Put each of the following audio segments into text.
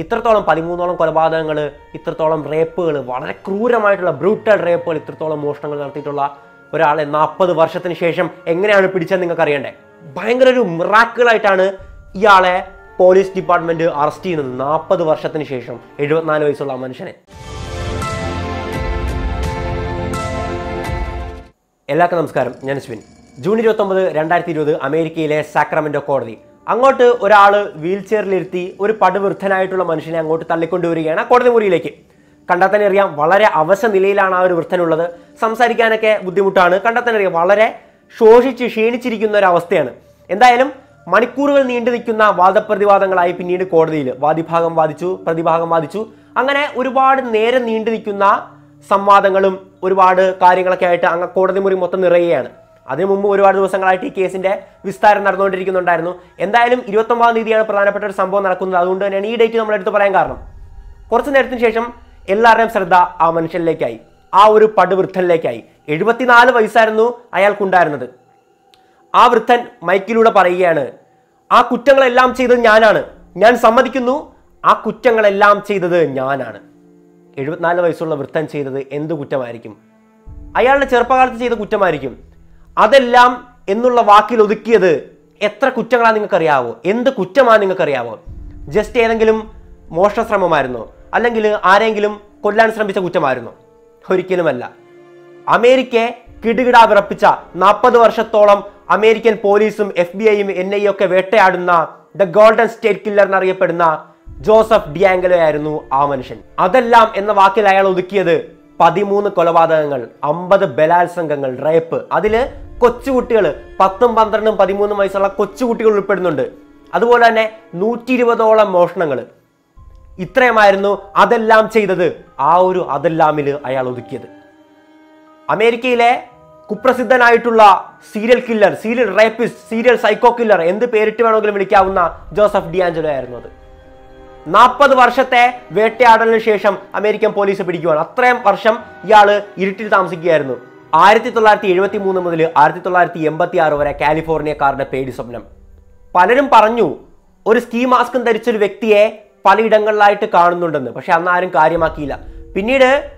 ഇത്രത്തോളം പതിമൂന്നോളം കൊലപാതകങ്ങൾ ഇത്രത്തോളം റേപ്പുകൾ വളരെ ക്രൂരമായിട്ടുള്ള ബ്രൂട്ടൽ റേപ്പുകൾ ഇത്രത്തോളം മോഷണങ്ങൾ നടത്തിയിട്ടുള്ള ഒരാളെ നാൽപ്പത് വർഷത്തിന് ശേഷം എങ്ങനെയാണ് പിടിച്ചത് നിങ്ങൾക്ക് അറിയണ്ടേ ഭയങ്കര ഒരു മിറാക്കിളായിട്ടാണ് ഇയാളെ പോലീസ് ഡിപ്പാർട്ട്മെന്റ് അറസ്റ്റ് ചെയ്യുന്നത് നാൽപ്പത് വർഷത്തിന് ശേഷം എഴുപത്തിനാല് വയസ്സുള്ള മനുഷ്യനെ. എല്ലാവർക്കും നമസ്കാരം ഞാൻ സ്വിൻ ജൂൺ ഇരുപത്തൊമ്പത് രണ്ടായിരത്തി ഇരുപത് അമേരിക്കയിലെ സാക്രമെന്റോ കോടതി. അങ്ങോട്ട് ഒരാൾ വീൽ ചെയറിലിരുത്തി ഒരു പടുവൃദ്ധനായിട്ടുള്ള മനുഷ്യനെ അങ്ങോട്ട് തള്ളിക്കൊണ്ടുവരികയാണ് കോടതി മുറിയിലേക്ക് കണ്ടാൽ തന്നെ അറിയാം വളരെ അവശ നിലയിലാണ് ആ ഒരു വൃദ്ധനുള്ളത്. സംസാരിക്കാനൊക്കെ ബുദ്ധിമുട്ടാണ്. കണ്ടാൽ തന്നെ അറിയാം വളരെ ശോഷിച്ച് ക്ഷീണിച്ചിരിക്കുന്ന ഒരു അവസ്ഥയാണ്. എന്തായാലും മണിക്കൂറുകൾ നീണ്ടു നിൽക്കുന്ന വാദപ്രതിവാദങ്ങളായി പിന്നീട് കോടതിയിൽ വാദിഭാഗം വാദിച്ചു പ്രതിഭാഗം വാദിച്ചു. അങ്ങനെ ഒരുപാട് നേരം നീണ്ടു നിൽക്കുന്ന സംവാദങ്ങളും ഒരുപാട് കാര്യങ്ങളൊക്കെ ആയിട്ട് അങ്ങ് കോടതി മുറി മൊത്തം നിറയുകയാണ്. അതിനു മുമ്പ് ഒരുപാട് ദിവസങ്ങളായിട്ട് ഈ കേസിന്റെ വിസ്താരം നടന്നുകൊണ്ടിരിക്കുന്നുണ്ടായിരുന്നു. എന്തായാലും ഇരുപത്തൊമ്പതാം തീയതിയാണ് പ്രധാനപ്പെട്ട ഒരു സംഭവം നടക്കുന്നത്. അതുകൊണ്ട് തന്നെയാണ് ഈ ഡേറ്റ് നമ്മൾ എടുത്തു പറയാൻ കാരണം. കുറച്ച് നേരത്തിന് ശേഷം എല്ലാവരുടെയും ശ്രദ്ധ ആ മനുഷ്യനിലേക്കായി ആ ഒരു പടുവൃദ്ധനിലേക്കായി. എഴുപത്തിനാല് വയസ്സായിരുന്നു അയാൾക്കുണ്ടായിരുന്നത്. ആ വൃദ്ധൻ മൈക്കിലൂടെ പറയുകയാണ് ആ കുറ്റങ്ങളെല്ലാം ചെയ്തത് ഞാനാണ്. ഞാൻ സമ്മതിക്കുന്നു. ആ കുറ്റങ്ങളെല്ലാം ചെയ്തത് ഞാനാണ്. എഴുപത്തിനാല് വയസ്സുള്ള വൃദ്ധൻ ചെയ്തത് എന്ത് കുറ്റമായിരിക്കും? അയാളുടെ ചെറുപ്പകാലത്ത് ചെയ്ത കുറ്റമായിരിക്കും. അതെല്ലാം എന്നുള്ള വാക്കിൽ ഒതുക്കിയത് എത്ര കുറ്റങ്ങളാണ് നിങ്ങൾക്കറിയാവോ? എന്ത് കുറ്റമാണ് നിങ്ങൾക്കറിയാവോ? ജസ്റ്റ് ഏതെങ്കിലും മോഷണശ്രമമായിരുന്നു? അല്ലെങ്കിൽ ആരെങ്കിലും കൊല്ലാൻ ശ്രമിച്ച കുറ്റമായിരുന്നോ? ഒരിക്കലുമല്ല. അമേരിക്കയെ കിടുകിടാ വിറപ്പിച്ച നാൽപ്പത് വർഷത്തോളം അമേരിക്കൻ പോലീസും എഫ് ബി ഐയും എൻ ഐ ഒക്കെ വേട്ടയാടുന്ന ദ ഗോൾഡൻ സ്റ്റേറ്റ് കില്ലർ എന്നറിയപ്പെടുന്ന ജോസഫ് ഡിയാംഗലോ ആയിരുന്നു ആ മനുഷ്യൻ. അതെല്ലാം എന്ന വാക്കിൽ അയാൾ ഒതുക്കിയത് പതിമൂന്ന് കൊലപാതകങ്ങൾ അമ്പത് ബലാത്സംഗങ്ങൾ റേപ്പ് അതിൽ കൊച്ചുകുട്ടികൾ പത്തും പന്ത്രണ്ടും പതിമൂന്നും വയസ്സുള്ള കൊച്ചുകുട്ടികൾ ഉൾപ്പെടുന്നുണ്ട്. അതുപോലെ തന്നെ നൂറ്റി ഇരുപതോളം മോഷണങ്ങൾ ഇത്രയുമായിരുന്നു അതെല്ലാം ചെയ്തത് ആ ഒരു അതെല്ലാമിൽ അയാൾ ഒതുക്കിയത്. അമേരിക്കയിലെ കുപ്രസിദ്ധനായിട്ടുള്ള serial killer serial rapist serial psycho killer എന്ത് പേരിട്ട് വേണമെങ്കിലും വിളിക്കാവുന്ന ജോസഫ് ഡിയാഞ്ചലോ ആയിരുന്നു അത്. നാൽപ്പത് വർഷത്തെ വേട്ടയാടലിന് ശേഷം അമേരിക്കൻ പോലീസ് പിടിക്കുവാണ്. അത്രയും വർഷം ഇയാൾ ഇരുട്ടിൽ താമസിക്കുകയായിരുന്നു. ആയിരത്തി തൊള്ളായിരത്തി എഴുപത്തി മൂന്ന് മുതൽ ആയിരത്തി തൊള്ളായിരത്തി എൺപത്തി ആറ് വരെ കാലിഫോർണിയക്കാരുടെ പേടി സ്വപ്നം. പലരും പറഞ്ഞു ഒരു സ്കീ മാസ്കും ധരിച്ചൊരു വ്യക്തിയെ പലയിടങ്ങളിലായിട്ട് കാണുന്നുണ്ടെന്ന്. പക്ഷെ അന്ന് ആരും കാര്യമാക്കിയില്ല. പിന്നീട്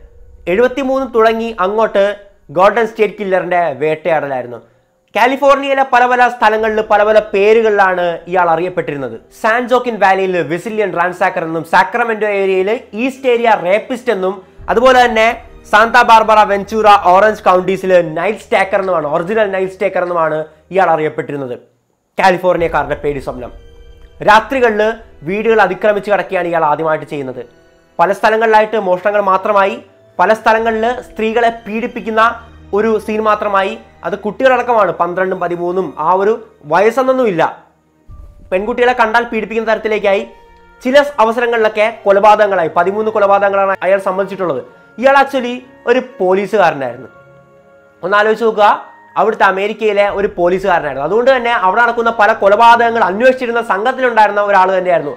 എഴുപത്തി മൂന്ന് തുടങ്ങി അങ്ങോട്ട് ഗോൾഡൻ സ്റ്റേറ്റ് കില്ലറിന്റെ വേട്ടയാടലായിരുന്നു. കാലിഫോർണിയയിലെ പല പല സ്ഥലങ്ങളിൽ പല പല പേരുകളിലാണ് ഇയാൾ അറിയപ്പെട്ടിരുന്നത്. സാൻജോക്കിൻ വാലിയിൽ വിസിലിയൻ റാൻസാക്കർ എന്നും സാക്രമെന്റോ ഏരിയയിൽ ഈസ്റ്റ് ഏരിയ റേപ്പിസ്റ്റ് എന്നും അതുപോലെ തന്നെ സാന്താ ബാർബറ വെഞ്ചൂറ ഓറഞ്ച് കൗണ്ടീസിൽ നൈറ്റ് സ്റ്റേക്കർ എന്നുമാണ് ഒറിജിനൽ നൈറ്റ് സ്റ്റേക്കർ എന്നുമാണ് ഇയാൾ അറിയപ്പെട്ടിരുന്നത്. കാലിഫോർണിയക്കാരുടെ പേടി സ്വപ്നം. രാത്രികളിൽ വീടുകൾ അതിക്രമിച്ച് കിടക്കുകയാണ് ഇയാൾ ആദ്യമായിട്ട് ചെയ്യുന്നത്. പല സ്ഥലങ്ങളിലായിട്ട് മോഷണങ്ങൾ മാത്രമായി പല സ്ഥലങ്ങളിൽ സ്ത്രീകളെ പീഡിപ്പിക്കുന്ന ഒരു സീൻ മാത്രമായി. അത് കുട്ടികളടക്കമാണ്. പന്ത്രണ്ടും പതിമൂന്നും. ആ ഒരു വയസ്സെന്നൊന്നുമില്ല. പെൺകുട്ടികളെ കണ്ടാൽ പീഡിപ്പിക്കുന്ന തരത്തിലേക്കായി ചില അവസരങ്ങളിലൊക്കെ കൊലപാതകങ്ങളായി. പതിമൂന്ന് കൊലപാതകങ്ങളാണ് അയാൾ സമ്മതിച്ചിട്ടുള്ളത്. ഇയാൾ ആക്ച്വലി ഒരു പോലീസുകാരനായിരുന്നു. ഒന്ന് ആലോചിച്ച് നോക്കുക. അവിടുത്തെ അമേരിക്കയിലെ ഒരു പോലീസുകാരനായിരുന്നു. അതുകൊണ്ട് തന്നെ അവിടെ നടക്കുന്ന പല കൊലപാതകങ്ങൾ അന്വേഷിച്ചിരുന്ന സംഘത്തിലുണ്ടായിരുന്ന ഒരാൾ തന്നെയായിരുന്നു.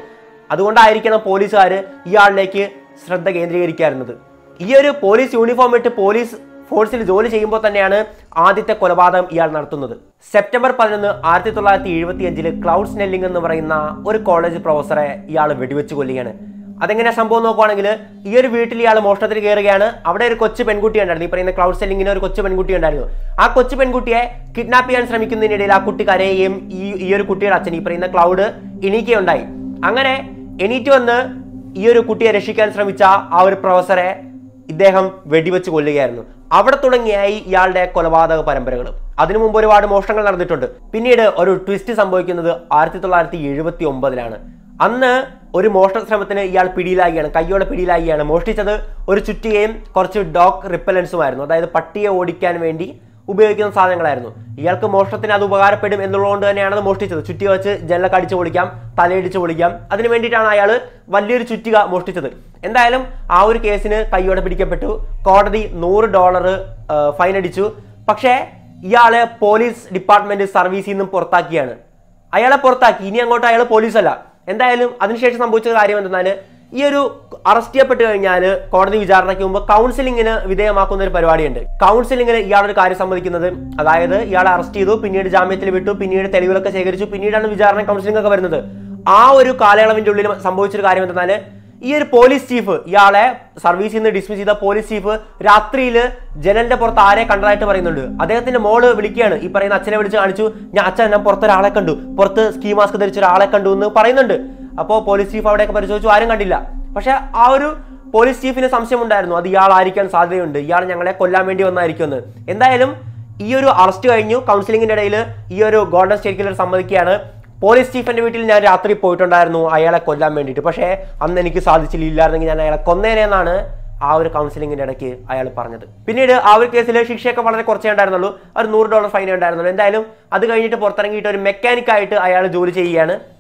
അതുകൊണ്ടായിരിക്കണം പോലീസുകാർ ഇയാളിലേക്ക് ശ്രദ്ധ കേന്ദ്രീകരിക്കാറുന്നത് ഈ ഒരു പോലീസ് യൂണിഫോം ഇട്ട് പോലീസ് ഫോഴ്സിൽ ജോലി ചെയ്യുമ്പോൾ തന്നെയാണ് ആദ്യത്തെ കൊലപാതകം ഇയാൾ നടത്തുന്നത്. സെപ്റ്റംബർ പതിനൊന്ന് ആയിരത്തി തൊള്ളായിരത്തി എഴുപത്തി അഞ്ചിൽ ക്ലൗഡ് സ്നെല്ലിംഗ് എന്ന് പറയുന്ന ഒരു കോളേജ് പ്രൊഫസറെ ഇയാൾ വെടിവെച്ച് കൊല്ലുകയാണ്. അതെങ്ങനെ സംഭവം നോക്കുവാണെങ്കിൽ ഈ ഒരു വീട്ടിൽ ഇയാൾ മോഷണത്തിന് കയറുകയാണ്. അവിടെ ഒരു കൊച്ചു പെൺകുട്ടി ഉണ്ടായിരുന്നു. ഈ പറയുന്ന ക്ലൗഡ് സെല്ലിങ്ങിന് ഒരു കൊച്ചു പെൺകുട്ടി ഉണ്ടായിരുന്നു. ആ കൊച്ചു പെൺകുട്ടിയെ കിഡ്നാപ്പ് ചെയ്യാൻ ശ്രമിക്കുന്നതിനിടയിൽ ആ കുട്ടി കരയുകയും ഈ ഈ ഒരു കുട്ടിയുടെ അച്ഛൻ ഈ പറയുന്ന ക്ലൗഡ് എണീക്കുകയുണ്ടായി. അങ്ങനെ എണീറ്റ് വന്ന് ഈ ഒരു കുട്ടിയെ രക്ഷിക്കാൻ ശ്രമിച്ച ആ ഒരു പ്രൊഫസറെ ഇദ്ദേഹം വെടിവെച്ച് കൊല്ലുകയായിരുന്നു. അവിടെ തുടങ്ങിയായി ഇയാളുടെ കൊലപാതക പരമ്പരകൾ അതിനു മുമ്പ് ഒരുപാട് മോഷണങ്ങൾ നടന്നിട്ടുണ്ട്. പിന്നീട് ഒരു ട്വിസ്റ്റ് സംഭവിക്കുന്നത് ആയിരത്തി തൊള്ളായിരത്തി എഴുപത്തി ഒമ്പതിലാണ് അന്ന് ഒരു മോഷണ ശ്രമത്തിന് ഇയാൾ പിടിയിലാകുകയാണ് കയ്യോടെ പിടിയിലാകുകയാണ് മോഷ്ടിച്ചത്. ഒരു ചുറ്റികയും കുറച്ച് ഡോഗ് റിപ്പലൻസുമായിരുന്നു. അതായത് പട്ടിയെ ഓടിക്കാൻ വേണ്ടി ഉപയോഗിക്കുന്ന സാധനങ്ങളായിരുന്നു. ഇയാൾക്ക് മോഷണത്തിന് അത് ഉപകാരപ്പെടും എന്നുള്ളതുകൊണ്ട് തന്നെയാണ് അത് മോഷ്ടിച്ചത്. ചുറ്റി വെച്ച് ജനലൊക്കെ അടിച്ച് പൊളിക്കാം തലയിടിച്ച് പൊളിക്കാം. അതിന് വേണ്ടിയിട്ടാണ് അയാൾ വലിയൊരു ചുറ്റിക മോഷ്ടിച്ചത്. എന്തായാലും ആ ഒരു കേസിന് കൈയോടെ പിടിക്കപ്പെട്ടു. കോടതി നൂറ് ഡോളർ ഫൈൻ അടിച്ചു. പക്ഷേ ഇയാളെ പോലീസ് ഡിപ്പാർട്ട്മെന്റ് സർവീസിൽ നിന്നും പുറത്താക്കിയാണ്. അയാളെ പുറത്താക്കി. ഇനി അങ്ങോട്ട് അയാൾ പോലീസല്ല. എന്തായാലും അതിനുശേഷം സംഭവിച്ച കാര്യം എന്തെന്നാൽ ഈ ഒരു അറസ്റ്റ് ചെയ്യപ്പെട്ട് കഴിഞ്ഞാൽ കോടതി വിചാരണയ്ക്ക് മുമ്പ് കൗൺസിലിങ്ങിന് വിധേയമാക്കുന്ന ഒരു പരിപാടിയുണ്ട്. കൗൺസിലിങ്ങിന് ഇയാളൊരു കാര്യം സമ്മതിക്കുന്നത്. അതായത് ഇയാളെ അറസ്റ്റ് ചെയ്തു പിന്നീട് ജാമ്യത്തിൽ വിട്ടു പിന്നീട് തെളിവുകളൊക്കെ ശേഖരിച്ചു പിന്നീടാണ് വിചാരണ കൗൺസിലിംഗ് ഒക്കെ വരുന്നത്. ആ ഒരു കാലയളവിന്റെ ഉള്ളിൽ സംഭവിച്ചൊരു കാര്യം എന്തെന്നാൽ ഈ ഒരു പോലീസ് ചീഫ് ഇയാളെ സർവീസിൽ നിന്ന് ഡിസ്മിസ് ചെയ്ത പോലീസ് ചീഫ് രാത്രിയിൽ ജനലിന്റെ പുറത്ത് ആരെ കണ്ടതായിട്ട് പറയുന്നുണ്ട്. അദ്ദേഹത്തിന്റെ മോൾ വിളിക്കുകയാണ്. ഈ പറയുന്ന അച്ഛനെ വിളിച്ച് കാണിച്ചു. ഞാൻ അച്ഛൻ ഞാൻ പുറത്തൊരാളെ കണ്ടു. പുറത്ത് സ്കീ മാസ്ക് ധരിച്ച ഒരാളെ കണ്ടു എന്ന് പറയുന്നുണ്ട്. അപ്പോൾ പോലീസ് ചീഫ് അവിടെയൊക്കെ പരിശോധിച്ചു. ആരും കണ്ടില്ല. പക്ഷെ ആ ഒരു പോലീസ് ചീഫിന് സംശയമുണ്ടായിരുന്നു. അത് ഇയാളായിരിക്കാൻ സാധ്യതയുണ്ട്. ഇയാൾ ഞങ്ങളെ കൊല്ലാൻ വേണ്ടി വന്നായിരിക്കുമെന്ന്. എന്തായാലും ഈ ഒരു അറസ്റ്റ് കഴിഞ്ഞു. കൗൺസിലിംഗിന്റെ ഇടയിൽ ഈ ഒരു ഗോൾഡൻ സ്റ്റേറ്റ് കില്ലർ സമ്മതിക്കുകയാണ് പോലീസ് ചീഫിന്റെ വീട്ടിൽ ഞാൻ രാത്രി പോയിട്ടുണ്ടായിരുന്നു. അയാളെ കൊല്ലാൻ വേണ്ടിയിട്ട്. പക്ഷേ അന്ന് എനിക്ക് സാധിച്ചില്ലായിരുന്നെങ്കിൽ ഞാൻ അയാളെ കൊന്നേനെന്നാണ് ആ ഒരു കൗൺസിലിംഗിന്റെ ഇടയ്ക്ക് അയാൾ പറഞ്ഞത്. പിന്നീട് ആ ഒരു കേസിൽ ശിക്ഷയൊക്കെ വളരെ കുറച്ചേ ഉണ്ടായിരുന്നുള്ളൂ. ഒരു നൂറ് ഡോളർ ഫൈൻ ഉണ്ടായിരുന്നുള്ളൂ. എന്തായാലും അത് കഴിഞ്ഞിട്ട് പുറത്തിറങ്ങിയിട്ട് ഒരു മെക്കാനിക്കായിട്ട് അയാൾ ജോലി ചെയ്യുകയാണ്.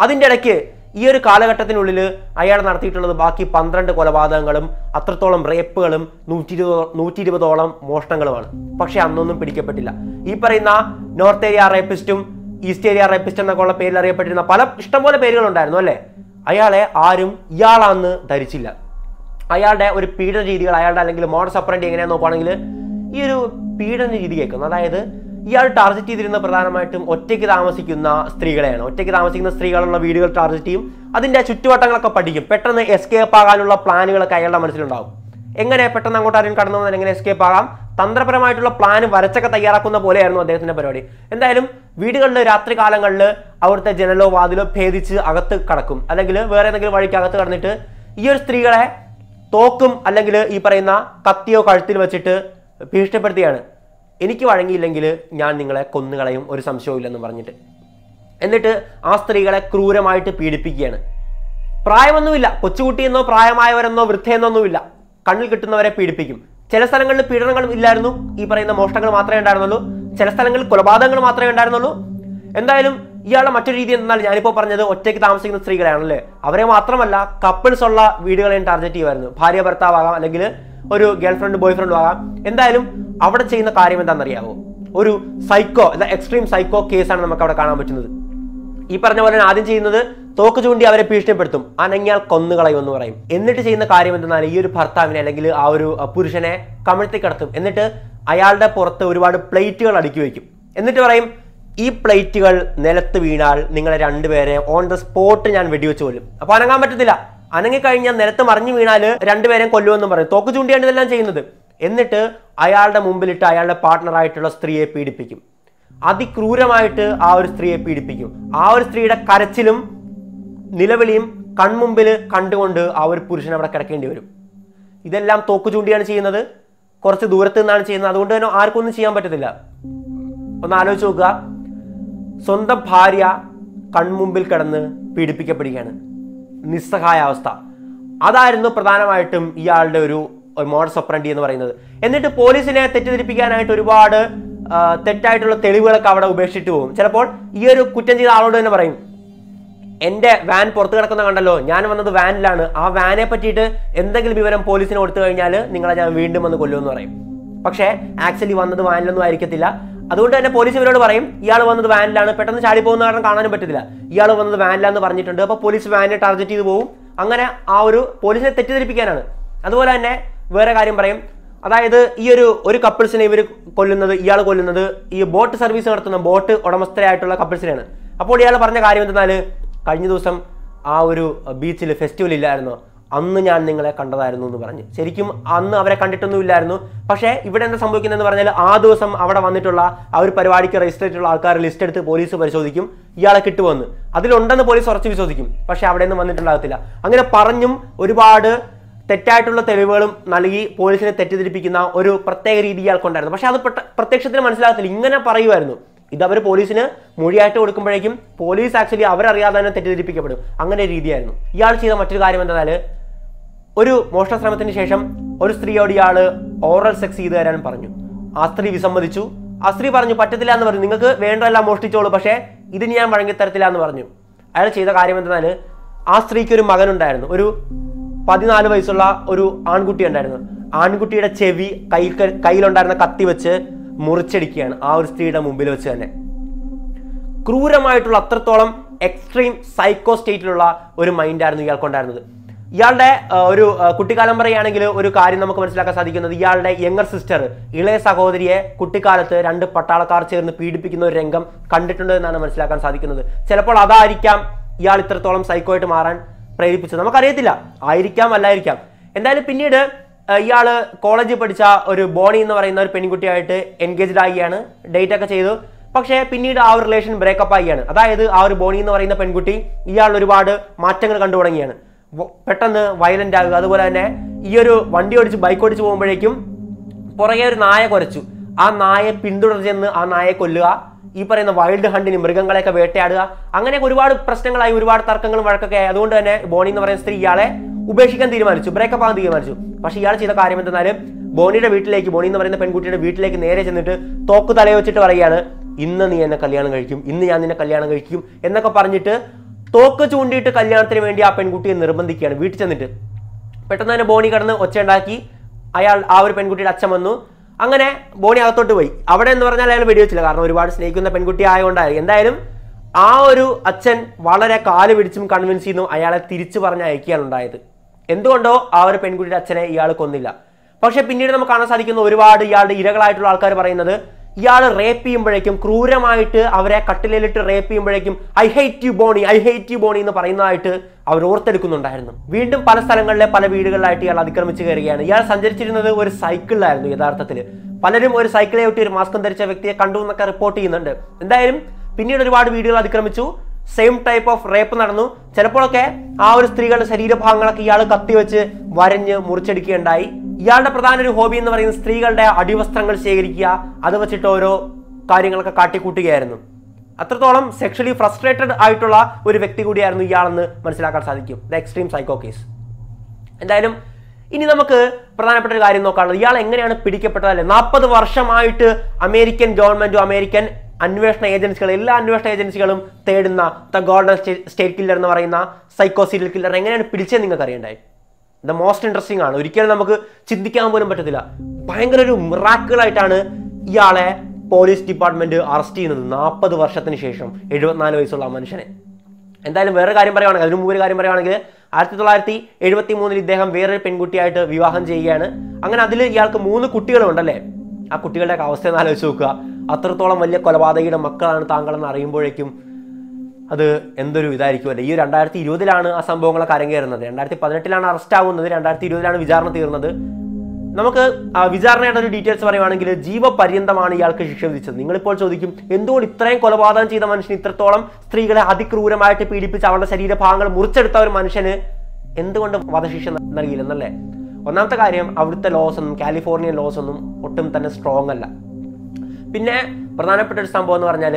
അതിന്റെ ഇടയ്ക്ക് ഈ ഒരു കാലഘട്ടത്തിനുള്ളിൽ അയാൾ നടത്തിയിട്ടുള്ളത് ബാക്കി പന്ത്രണ്ട് കൊലപാതകങ്ങളും അത്രത്തോളം റേപ്പുകളും നൂറ്റി ഇരുപത് നൂറ്റി ഇരുപതോളം മോഷണങ്ങളുമാണ്. പക്ഷെ അന്നൊന്നും പിടിക്കപ്പെട്ടില്ല. ഈ പറയുന്ന നോർത്ത് ഏരിയ റേപ്പിസ്റ്റും ഈസ്റ്റ് ഏരിയ റേപ്പിസ്റ്റ് എന്നൊക്കെയുള്ള പേരിൽ അറിയപ്പെട്ടിരുന്ന പല ഇഷ്ടംപോലെ പേരുകളുണ്ടായിരുന്നു അല്ലേ? അയാളെ ആരും ഇയാളാന്ന് ധരിച്ചില്ല. അയാളുടെ ഒരു പീഡന രീതികൾ അയാളുടെ അല്ലെങ്കിൽ മോഡസ് അപ്പറന്റി എങ്ങനെയാണെന്ന് നോക്കുകയാണെങ്കിൽ ഈ ഒരു പീഡന രീതി കേൾക്കുന്നു. അതായത് ഇയാൾ ടാർഗറ്റ് ചെയ്തിരുന്ന പ്രധാനമായിട്ടും ഒറ്റയ്ക്ക് താമസിക്കുന്ന സ്ത്രീകളെയാണ്. ഒറ്റയ്ക്ക് താമസിക്കുന്ന സ്ത്രീകളുള്ള വീടുകൾ ടാർഗറ്റ് ചെയ്യും. അതിന്റെ ചുറ്റുവട്ടങ്ങളൊക്കെ പഠിക്കും. പെട്ടെന്ന് എസ്കേപ്പ് ആകാനുള്ള പ്ലാനുകളൊക്കെ അയാളുടെ മനസ്സിലുണ്ടാവും. എങ്ങനെ പെട്ടെന്ന് അങ്ങോട്ട് ആരും കടന്നു വന്നാൽ എങ്ങനെ എസ്കേപ്പ് ആകാം? തന്ത്രപരമായിട്ടുള്ള പ്ലാൻ വരച്ചൊക്കെ തയ്യാറാക്കുന്ന പോലെയായിരുന്നു അദ്ദേഹത്തിന്റെ പരിപാടി. എന്തായാലും വീടുകളിൽ രാത്രി കാലങ്ങളിൽ അവിടുത്തെ ജനലോ വാതിലോ ഭേദിച്ച് അകത്ത് കടക്കും. അല്ലെങ്കിൽ വേറെ ഏതെങ്കിലും വഴിക്ക് അകത്ത് കടന്നിട്ട് ഈ ഒരു സ്ത്രീകളെ തോക്കും അല്ലെങ്കിൽ ഈ പറയുന്ന കത്തിയോ കഴുത്തിൽ വെച്ചിട്ട് ഭീഷണിപ്പെടുത്തിയാണ് എനിക്ക് വഴങ്ങിയില്ലെങ്കിൽ ഞാൻ നിങ്ങളെ കൊന്നുകളയും ഒരു സംശയവുമില്ലെന്ന് പറഞ്ഞിട്ട്. എന്നിട്ട് ആ സ്ത്രീകളെ ക്രൂരമായിട്ട് പീഡിപ്പിക്കുകയാണ്. പ്രായമൊന്നുമില്ല. കൊച്ചുകുട്ടിയെന്നോ പ്രായമായവരെന്നോ വൃദ്ധയെന്നൊന്നുമില്ല. കണ്ണിൽ കിട്ടുന്നവരെ പീഡിപ്പിക്കും. ചില സ്ഥലങ്ങളിൽ പീഡനങ്ങൾ ഇല്ലായിരുന്നു. ഈ പറയുന്ന മോഷണങ്ങൾ മാത്രമേ ഉണ്ടായിരുന്നുള്ളൂ. ചില സ്ഥലങ്ങളിൽ കൊലപാതകങ്ങൾ മാത്രമേ ഉണ്ടായിരുന്നുള്ളൂ. എന്തായാലും ഇയാളുടെ മറ്റൊരു രീതി എന്നാൽ ഞാനിപ്പോൾ പറഞ്ഞത് ഒറ്റയ്ക്ക് താമസിക്കുന്ന സ്ത്രീകളെയാണല്ലേ? അവരെ മാത്രമല്ല കപ്പിൾസ് ഉള്ള വീടുകളെയും ടാർഗറ്റ് ചെയ്യുമായിരുന്നു. ഭാര്യ ഭർത്താവാകാം അല്ലെങ്കിൽ ഒരു ഗേൾ ഫ്രണ്ട് ബോയ് ഫ്രണ്ടും ആകാം. എന്തായാലും അവിടെ ചെയ്യുന്ന കാര്യം എന്താണെന്നറിയാമോ ഒരു സൈക്കോ എക്സ്ട്രീം സൈക്കോ കേസാണ് നമുക്ക് അവിടെ കാണാൻ പറ്റുന്നത്. ഈ പറഞ്ഞ പോലെ ആദ്യം ചെയ്യുന്നത് തോക്ക് ചൂണ്ടി അവരെ ഭീഷണിപ്പെടുത്തും. അനങ്ങിയാൽ കൊന്നുകളയും എന്ന് പറയും. എന്നിട്ട് ചെയ്യുന്ന കാര്യം എന്തെന്നാൽ ഈ ഒരു ഭർത്താവിനെ അല്ലെങ്കിൽ ആ ഒരു പുരുഷനെ കമിഴ്ത്തി കിടത്തും. എന്നിട്ട് അയാളുടെ പുറത്ത് ഒരുപാട് പ്ലേറ്റുകൾ അടുക്കി വയ്ക്കും. എന്നിട്ട് പറയും ഈ പ്ലേറ്റുകൾ നിലത്ത് വീണാൽ നിങ്ങളെ രണ്ടുപേരെ ഓൺ ദ സ്പോട്ട് ഞാൻ വെടിവെച്ച് കൊല്ലും. അപ്പൊ അനങ്ങാൻ പറ്റത്തില്ല. അനങ്ങിക്കഴിഞ്ഞാൽ നിലത്ത് മറിഞ്ഞു വീണാൽ രണ്ടുപേരെയും കൊല്ലുമെന്നും പറയും. തോക്ക് ചൂണ്ടിയാണ് ഇതെല്ലാം ചെയ്യുന്നത്. എന്നിട്ട് അയാളുടെ മുമ്പിലിട്ട് അയാളുടെ പാർട്ട്ണറായിട്ടുള്ള സ്ത്രീയെ പീഡിപ്പിക്കും. അതിക്രൂരമായിട്ട് ആ ഒരു സ്ത്രീയെ പീഡിപ്പിക്കും. ആ ഒരു സ്ത്രീയുടെ കരച്ചിലും നിലവിളിയും കൺമുമ്പിൽ കണ്ടുകൊണ്ട് ആ ഒരു പുരുഷൻ അവിടെ കിടക്കേണ്ടി വരും. ഇതെല്ലാം തോക്ക് ചൂണ്ടിയാണ് ചെയ്യുന്നത്. കുറച്ച് ദൂരത്ത് നിന്നാണ് ചെയ്യുന്നത്. അതുകൊണ്ട് തന്നെ ആർക്കൊന്നും ചെയ്യാൻ പറ്റത്തില്ല. ഒന്ന് ആലോചിച്ച് നോക്കുക. സ്വന്തം ഭാര്യ കൺമുമ്പിൽ കിടന്ന് പീഡിപ്പിക്കപ്പെടുകയാണ്. നിസ്സഹായ അവസ്ഥ. അതായിരുന്നു പ്രധാനമായിട്ടും ഇയാളുടെ ഒരു മോഡസ് ഒപ്രണ്ടി എന്ന് പറയുന്നത്. എന്നിട്ട് പോലീസിനെ തെറ്റിദ്ധരിപ്പിക്കാനായിട്ട് ഒരുപാട് തെറ്റായിട്ടുള്ള തെളിവുകളൊക്കെ അവിടെ ഉപേക്ഷിച്ചിട്ട് പോകും. ചിലപ്പോൾ ഈ ഒരു കുറ്റം ചെയ്ത ആളോട് തന്നെ പറയും എന്റെ വാൻ പുറത്ത് കിടക്കുന്ന കണ്ടല്ലോ ഞാൻ വന്നത് വാനിലാണ്. ആ വാനെ പറ്റിയിട്ട് എന്തെങ്കിലും വിവരം പോലീസിന് കൊടുത്തു കഴിഞ്ഞാൽ നിങ്ങളെ ഞാൻ വീണ്ടും വന്ന് കൊല്ലുമെന്ന് പറയും. പക്ഷേ ആക്ച്വലി വന്നത് വാനിലൊന്നും ആയിരിക്കത്തില്ല. അതുകൊണ്ട് തന്നെ പോലീസ് ഇവരോട് പറയും ഇയാൾ വന്നത് വാനിലാണ് പെട്ടെന്ന് ചാടി പോകുന്ന കാരണം കാണാനും പറ്റത്തില്ല. ഇയാൾ വന്നത് വാനിലാന്ന് പറഞ്ഞിട്ടുണ്ട്. അപ്പോൾ പോലീസ് വാനിനെ ടാർഗറ്റ് ചെയ്ത് പോകും അങ്ങനെ ആ ഒരു പോലീസിനെ തെറ്റിദ്ധരിപ്പിക്കാനാണ്. അതുപോലെ തന്നെ വേറെ കാര്യം പറയും. അതായത് ഈ ഒരു ഒരു കപ്പിൾസിനെ ഇവർ കൊല്ലുന്നത് ഇയാൾ കൊല്ലുന്നത് ഈ ബോട്ട് സർവീസ് നടത്തുന്ന ബോട്ട് ഉടമസ്ഥരായിട്ടുള്ള കപ്പിൾസിനെയാണ് അപ്പോൾ ഇയാൾ പറഞ്ഞ കാര്യം എന്തെന്നാൽ കഴിഞ്ഞ ദിവസം ആ ഒരു ബീച്ചിൽ ഫെസ്റ്റിവൽ ഇല്ലായിരുന്നോ? അന്ന് ഞാൻ നിങ്ങളെ കണ്ടതായിരുന്നു എന്ന് പറഞ്ഞു. ശരിക്കും അന്ന് അവരെ കണ്ടിട്ടൊന്നുമില്ലായിരുന്നു. പക്ഷേ ഇവിടെ എന്താ സംഭവിക്കുന്നതെന്ന് പറഞ്ഞാൽ ആ ദിവസം അവിടെ വന്നിട്ടുള്ള ആ ഒരു പരിപാടിക്ക് രജിസ്റ്റർ ചെയ്തിട്ടുള്ള ആൾക്കാർ ലിസ്റ്റ് എടുത്ത് പോലീസ് പരിശോധിക്കും. ഇയാളെ കിട്ടുമെന്ന് അതിലുണ്ടെന്ന് പോലീസ് ഉറച്ചു വിശ്വസിക്കും. പക്ഷേ അവിടെ നിന്ന് വന്നിട്ടുണ്ടാകത്തില്ല. അങ്ങനെ പറഞ്ഞും ഒരുപാട് തെറ്റായിട്ടുള്ള തെളിവുകളും നൽകി പോലീസിനെ തെറ്റിദ്ധരിപ്പിക്കുന്ന ഒരു പ്രത്യേക രീതി ഇയാൾക്കുണ്ടായിരുന്നു. പക്ഷേ അത് പ്രത്യ- പ്രത്യക്ഷത്തിന് മനസ്സിലാകത്തില്ല. ഇങ്ങനെ പറയുമായിരുന്നു. ഇത് അവർ പോലീസിന് മൊഴിയായിട്ട് കൊടുക്കുമ്പോഴേക്കും പോലീസ് ആക്ച്വലി അവരറിയാതെ തന്നെ തെറ്റിദ്ധരിപ്പിക്കപ്പെടും. അങ്ങനെ രീതിയായിരുന്നു. ഇയാൾ ചെയ്ത മറ്റൊരു കാര്യം എന്തെന്നാൽ ഒരു മോഷണശ്രമത്തിന് ശേഷം ഒരു സ്ത്രീയോട് ഇയാൾ ഓറൽ സെക്സ് ചെയ്തു തരാൻ പറഞ്ഞു. ആ സ്ത്രീ വിസമ്മതിച്ചു. ആ സ്ത്രീ പറഞ്ഞു പറ്റത്തില്ല എന്ന് പറഞ്ഞു. നിങ്ങൾക്ക് വേണ്ടതെല്ലാം മോഷ്ടിച്ചോളൂ. പക്ഷേ ഇതിന് ഞാൻ വഴങ്ങിത്തരത്തില്ല എന്ന് പറഞ്ഞു. അയാൾ ചെയ്ത കാര്യം എന്തെന്നാൽ ആ സ്ത്രീക്ക് ഒരു മകനുണ്ടായിരുന്നു. ഒരു പതിനാല് വയസ്സുള്ള ഒരു ആൺകുട്ടി ഉണ്ടായിരുന്നു. ആൺകുട്ടിയുടെ ചെവി കൈ കയ്യിലുണ്ടായിരുന്ന കത്തി വെച്ച് മുറിച്ചടിക്കുകയാണ് ആ ഒരു സ്ത്രീയുടെ മുമ്പിൽ വെച്ച് തന്നെ. ക്രൂരമായിട്ടുള്ള അത്രത്തോളം എക്സ്ട്രീം സൈക്കോ സ്റ്റേറ്റിലുള്ള ഒരു മൈൻഡായിരുന്നു ഇയാൾക്കുണ്ടായിരുന്നത്. ഇയാളുടെ ഒരു കുട്ടിക്കാലം പറയുകയാണെങ്കിൽ ഒരു കാര്യം നമുക്ക് മനസ്സിലാക്കാൻ സാധിക്കുന്നത്. ഇയാളുടെ യങ്ങർ സിസ്റ്റർ ഇളയ സഹോദരിയെ കുട്ടിക്കാലത്ത് രണ്ട് പട്ടാളക്കാർ ചേർന്ന് പീഡിപ്പിക്കുന്ന ഒരു രംഗം കണ്ടിട്ടുണ്ട് എന്നാണ് മനസ്സിലാക്കാൻ സാധിക്കുന്നത്. ചിലപ്പോൾ അതായിരിക്കാം ഇയാൾ ഇത്രത്തോളം സൈക്കോ ആയിട്ട് മാറാൻ പ്രേരിപ്പിച്ചത്. നമുക്കറിയത്തില്ല. ആയിരിക്കാം അല്ലായിരിക്കാം. എന്തായാലും പിന്നീട് ഇയാൾ കോളേജിൽ പഠിച്ച ഒരു ബോണി എന്ന് പറയുന്ന ഒരു പെൺകുട്ടിയായിട്ട് എൻഗേജ്ഡ് ആകുകയാണ് ഡേറ്റ് ഒക്കെ ചെയ്തു. പക്ഷേ പിന്നീട് ആ ഒരു റിലേഷൻ ബ്രേക്കപ്പ് ആയിയാണ് അതായത് ആ ഒരു ബോണി എന്ന് പറയുന്ന പെൺകുട്ടി ഇയാൾ ഒരുപാട് മാറ്റങ്ങൾ കണ്ടു തുടങ്ങിയാണ് പെട്ടെന്ന് വയലന്റ് ആകുക. അതുപോലെ തന്നെ ഈ ഒരു വണ്ടി ഓടിച്ച് ബൈക്ക് ഓടിച്ച് പോകുമ്പോഴേക്കും പുറകെ ഒരു നായ കുരച്ചു. ആ നായെ പിന്തുടർന്ന് ആ നായെ കൊല്ലുക. ഈ പറയുന്ന വൈൽഡ് ഹണ്ടിന് മൃഗങ്ങളെയൊക്കെ വേട്ടയാടുക. അങ്ങനെയൊക്കെ ഒരുപാട് പ്രശ്നങ്ങളായി ഒരുപാട് തർക്കങ്ങളും വഴക്കൊക്കെ ആയി. അതുകൊണ്ട് തന്നെ ബോണി എന്ന് പറയുന്ന സ്ത്രീ ഇയാളെ ഉപേക്ഷിക്കാൻ തീരുമാനിച്ചു. ബ്രേക്കപ്പ് ആകാൻ തീരുമാനിച്ചു. പക്ഷേ ഇയാൾ ചെയ്ത കാര്യം എന്തെന്നാൽ ബോണിയുടെ വീട്ടിലേക്ക് ബോണി എന്ന് പറയുന്ന പെൺകുട്ടിയുടെ വീട്ടിലേക്ക് നേരെ ചെന്നിട്ട് തോക്ക് തലയെ വെച്ചിട്ട് പറയുകയാണ് ഇന്ന് നീ എന്നെ കല്യാണം കഴിക്കും. ഇന്ന് ഞാൻ നിന്നെ കല്യാണം കഴിക്കും എന്നൊക്കെ പറഞ്ഞിട്ട് തോക്ക് ചൂണ്ടിയിട്ട് കല്യാണത്തിന് വേണ്ടി ആ പെൺകുട്ടിയെ നിർബന്ധിക്കുകയാണ്. വീട്ടിൽ ചെന്നിട്ട്. പെട്ടെന്ന് തന്നെ ബോണി കടന്ന് ഒച്ചയുണ്ടാക്കി. അയാൾ ആ ഒരു പെൺകുട്ടിയുടെ അച്ഛൻ വന്നു. അങ്ങനെ ബോണി അകത്തോട്ട് പോയി. അവിടെ എന്ന് പറഞ്ഞാൽ അയാൾ വെടിവെച്ചില്ല. കാരണം ഒരുപാട് സ്നേഹിക്കുന്ന പെൺകുട്ടി ആയതുകൊണ്ടായി എന്തായാലും ആ ഒരു അച്ഛൻ വളരെ കാൽ പിടിച്ചും കൺവിൻസ് ചെയ്യുന്നു അയാളെ തിരിച്ചു പറഞ്ഞ് അയക്കുകയാണ് ഉണ്ടായത്. എന്തുകൊണ്ടോ ആ ഒരു പെൺകുട്ടിയുടെ അച്ഛനെ ഇയാൾ കൊന്നില്ല. പക്ഷെ പിന്നീട് നമുക്ക് കാണാൻ സാധിക്കുന്ന ഒരുപാട് ഇയാളുടെ ഇരകളായിട്ടുള്ള ആൾക്കാർ പറയുന്നത് ഇയാൾ റേപ്പ് ചെയ്യുമ്പോഴേക്കും ക്രൂരമായിട്ട് അവരെ കട്ടിലിട്ട് റേപ്പ് ചെയ്യുമ്പോഴേക്കും I hate you Bonnie I hate you Bonnie എന്ന് പറയുന്നതായിട്ട് അവർ ഓർത്തെടുക്കുന്നുണ്ടായിരുന്നു. വീണ്ടും പല സ്ഥലങ്ങളിലെ പല വീടുകളിലായിട്ട് ഇയാൾ അതിക്രമിച്ച് കയറുകയാണ്. ഇയാൾ സഞ്ചരിച്ചിരുന്നത് ഒരു സൈക്കിളിലായിരുന്നു യഥാർത്ഥത്തിൽ പലരും ഒരു സൈക്കിളെ ഒട്ടി ഒരു മാസ്കം ധരിച്ച വ്യക്തിയെ കണ്ടു എന്നൊക്കെ റിപ്പോർട്ട് ചെയ്യുന്നുണ്ട്. എന്തായാലും പിന്നീട് ഒരുപാട് വീടുകൾ അതിക്രമിച്ചു. സെയിം ടൈപ്പ് ഓഫ് റേപ്പ് നടന്നു. ചിലപ്പോഴൊക്കെ ആ ഒരു സ്ത്രീകളുടെ ശരീരഭാഗങ്ങളൊക്കെ ഇയാൾ കത്തിവെച്ച് വരഞ്ഞ് മുറിച്ചെടുക്കുകയുണ്ടായി. ഇയാളുടെ പ്രധാന ഒരു ഹോബി എന്ന് പറയുന്നത് സ്ത്രീകളുടെ അടിവസ്ത്രങ്ങൾ ശേഖരിക്കുക അത് വെച്ചിട്ട് ഓരോ കാര്യങ്ങളൊക്കെ കാട്ടിക്കൂട്ടുകയായിരുന്നു. അത്രത്തോളം സെക്ഷലി ഫ്രസ്ട്രേറ്റഡ് ആയിട്ടുള്ള ഒരു വ്യക്തി കൂടിയായിരുന്നു ഇയാളെന്ന് മനസ്സിലാക്കാൻ സാധിക്കും. ദ എക്സ്ട്രീം സൈക്കോ കേസ് എന്തായാലും ഇനി നമുക്ക് പ്രധാനപ്പെട്ട ഒരു കാര്യം നോക്കാനുള്ളത്. ഇയാൾ എങ്ങനെയാണ് പിടിക്കപ്പെട്ടത്? അല്ലെ? നാൽപ്പത് വർഷമായിട്ട് അമേരിക്കൻ ഗവൺമെന്റും അമേരിക്കൻ അന്വേഷണ ഏജൻസികൾ എല്ലാ അന്വേഷണ ഏജൻസികളും തേടുന്ന ദ ഗോൾഡൻ സ്റ്റേറ്റ് കില്ലർ എന്ന് പറയുന്ന സൈക്കോ സീരിയൽ കില്ലർ എങ്ങനെയാണ് പിടിച്ചത് നിങ്ങൾക്ക് അറിയണ്ടായി ദ മോസ്റ്റ് ഇൻട്രസ്റ്റിംഗ് ആണ്. ഒരിക്കലും നമുക്ക് ചിന്തിക്കാൻ പോലും പറ്റത്തില്ല. ഭയങ്കര ഒരു മിറാക്കിളായിട്ടാണ് ഇയാളെ പോലീസ് ഡിപ്പാർട്ട്മെന്റ് അറസ്റ്റ് ചെയ്യുന്നത്. നാൽപ്പത് വർഷത്തിന് ശേഷം എഴുപത്തിനാല് വയസ്സുള്ള മനുഷ്യനെ. എന്തായാലും വേറെ കാര്യം പറയുവാണെങ്കിൽ അതിനു മുമ്പ് ഒരു കാര്യം പറയുവാണെങ്കിൽ ആയിരത്തി തൊള്ളായിരത്തി എഴുപത്തി മൂന്നിൽ ഇദ്ദേഹം വേറൊരു പെൺകുട്ടിയായിട്ട് വിവാഹം ചെയ്യുകയാണ്. അങ്ങനെ അതിൽ ഇയാൾക്ക് മൂന്ന് കുട്ടികളുണ്ടല്ലേ? ആ കുട്ടികളുടെ അവസ്ഥ ഒന്ന് ആലോചിച്ച് നോക്കുക. അത്രത്തോളം വലിയ കൊലപാതകയുടെ മക്കളാണ് താങ്കളെന്ന് അറിയുമ്പോഴേക്കും അത് എന്തൊരു ഇതായിരിക്കും അല്ലേ? ഈ രണ്ടായിരത്തി ഇരുപതിലാണ് ആ സംഭവങ്ങളൊക്കെ അരങ്ങേറുന്നത്. രണ്ടായിരത്തി പതിനെട്ടിലാണ് അറസ്റ്റ് ആവുന്നത്. രണ്ടായിരത്തി ഇരുപതിലാണ് വിചാരണ തീർന്നത്. നമുക്ക് വിചാരണയുടെ ഒരു ഡീറ്റെയിൽസ് പറയുവാണെങ്കിൽ ജീവപര്യന്തമാണ് ഇയാൾക്ക് ശിക്ഷ വിധിച്ചത്. നിങ്ങളിപ്പോൾ ചോദിക്കും എന്തുകൊണ്ട് ഇത്രയും കൊലപാതകം ചെയ്ത മനുഷ്യൻ ഇത്രത്തോളം സ്ത്രീകളെ അതിക്രൂരമായിട്ട് പീഡിപ്പിച്ച് അവരുടെ ശരീരഭാഗങ്ങൾ മുറിച്ചെടുത്ത ഒരു മനുഷ്യന് എന്തുകൊണ്ട് വധശിക്ഷ നൽകിയില്ലെന്നല്ലേ? ഒന്നാമത്തെ കാര്യം അവിടുത്തെ ലോസ് ഒന്നും കാലിഫോർണിയൻ ലോസ് ഒന്നും ഒട്ടും തന്നെ സ്ട്രോങ് അല്ല. പിന്നെ പ്രധാനപ്പെട്ട ഒരു സംഭവം എന്ന് പറഞ്ഞാൽ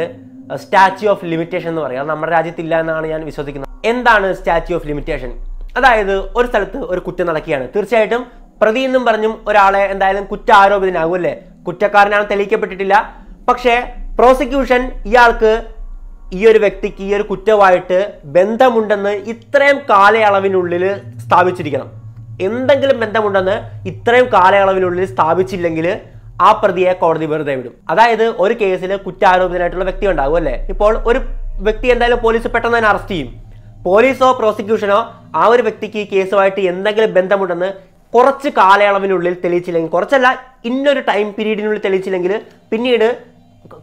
സ്റ്റാച്യു ഓഫ് ലിമിറ്റേഷൻ എന്ന് പറയും. അത് നമ്മുടെ രാജ്യത്തില്ല എന്നാണ് ഞാൻ വിശ്വസിക്കുന്നത്. എന്താണ് സ്റ്റാച്യു ഓഫ് ലിമിറ്റേഷൻ അതായത് ഒരു സ്ഥലത്ത് ഒരു കുറ്റം നടക്കുകയാണ്. തീർച്ചയായിട്ടും പ്രതി എന്നും പറഞ്ഞും ഒരാളെ എന്തായാലും കുറ്റാരോപിതനാകും അല്ലേ കുറ്റക്കാരനാണ് തെളിയിക്കപ്പെട്ടിട്ടില്ല. പക്ഷേ പ്രോസിക്യൂഷൻ ഇയാൾക്ക് ഈ ഒരു വ്യക്തിക്ക് ഈ ഒരു കുറ്റമായിട്ട് ബന്ധമുണ്ടെന്ന് ഇത്രയും കാലയളവിനുള്ളിൽ സ്ഥാപിച്ചിരിക്കണം. എന്തെങ്കിലും ബന്ധമുണ്ടെന്ന് ഇത്രയും കാലയളവിനുള്ളിൽ സ്ഥാപിച്ചില്ലെങ്കിൽ ആ പ്രതിയെ കോടതി വെറുതെ വിടും. അതായത് ഒരു കേസിൽ കുറ്റാരോപിതനായിട്ടുള്ള വ്യക്തി ഉണ്ടാകും അല്ലേ? ഇപ്പോൾ ഒരു വ്യക്തി എന്തായാലും പോലീസ് പെട്ടെന്ന് തന്നെ അറസ്റ്റ് ചെയ്യും. പോലീസോ പ്രോസിക്യൂഷനോ ആ ഒരു വ്യക്തിക്ക് ഈ കേസുമായിട്ട് എന്തെങ്കിലും ബന്ധമുണ്ടെന്ന് കുറച്ച് കാലയളവിനുള്ളിൽ തെളിയിച്ചില്ലെങ്കിൽ കുറച്ചല്ല ഇന്നൊരു ടൈം പീരീഡിനുള്ളിൽ തെളിയിച്ചില്ലെങ്കിൽ പിന്നീട്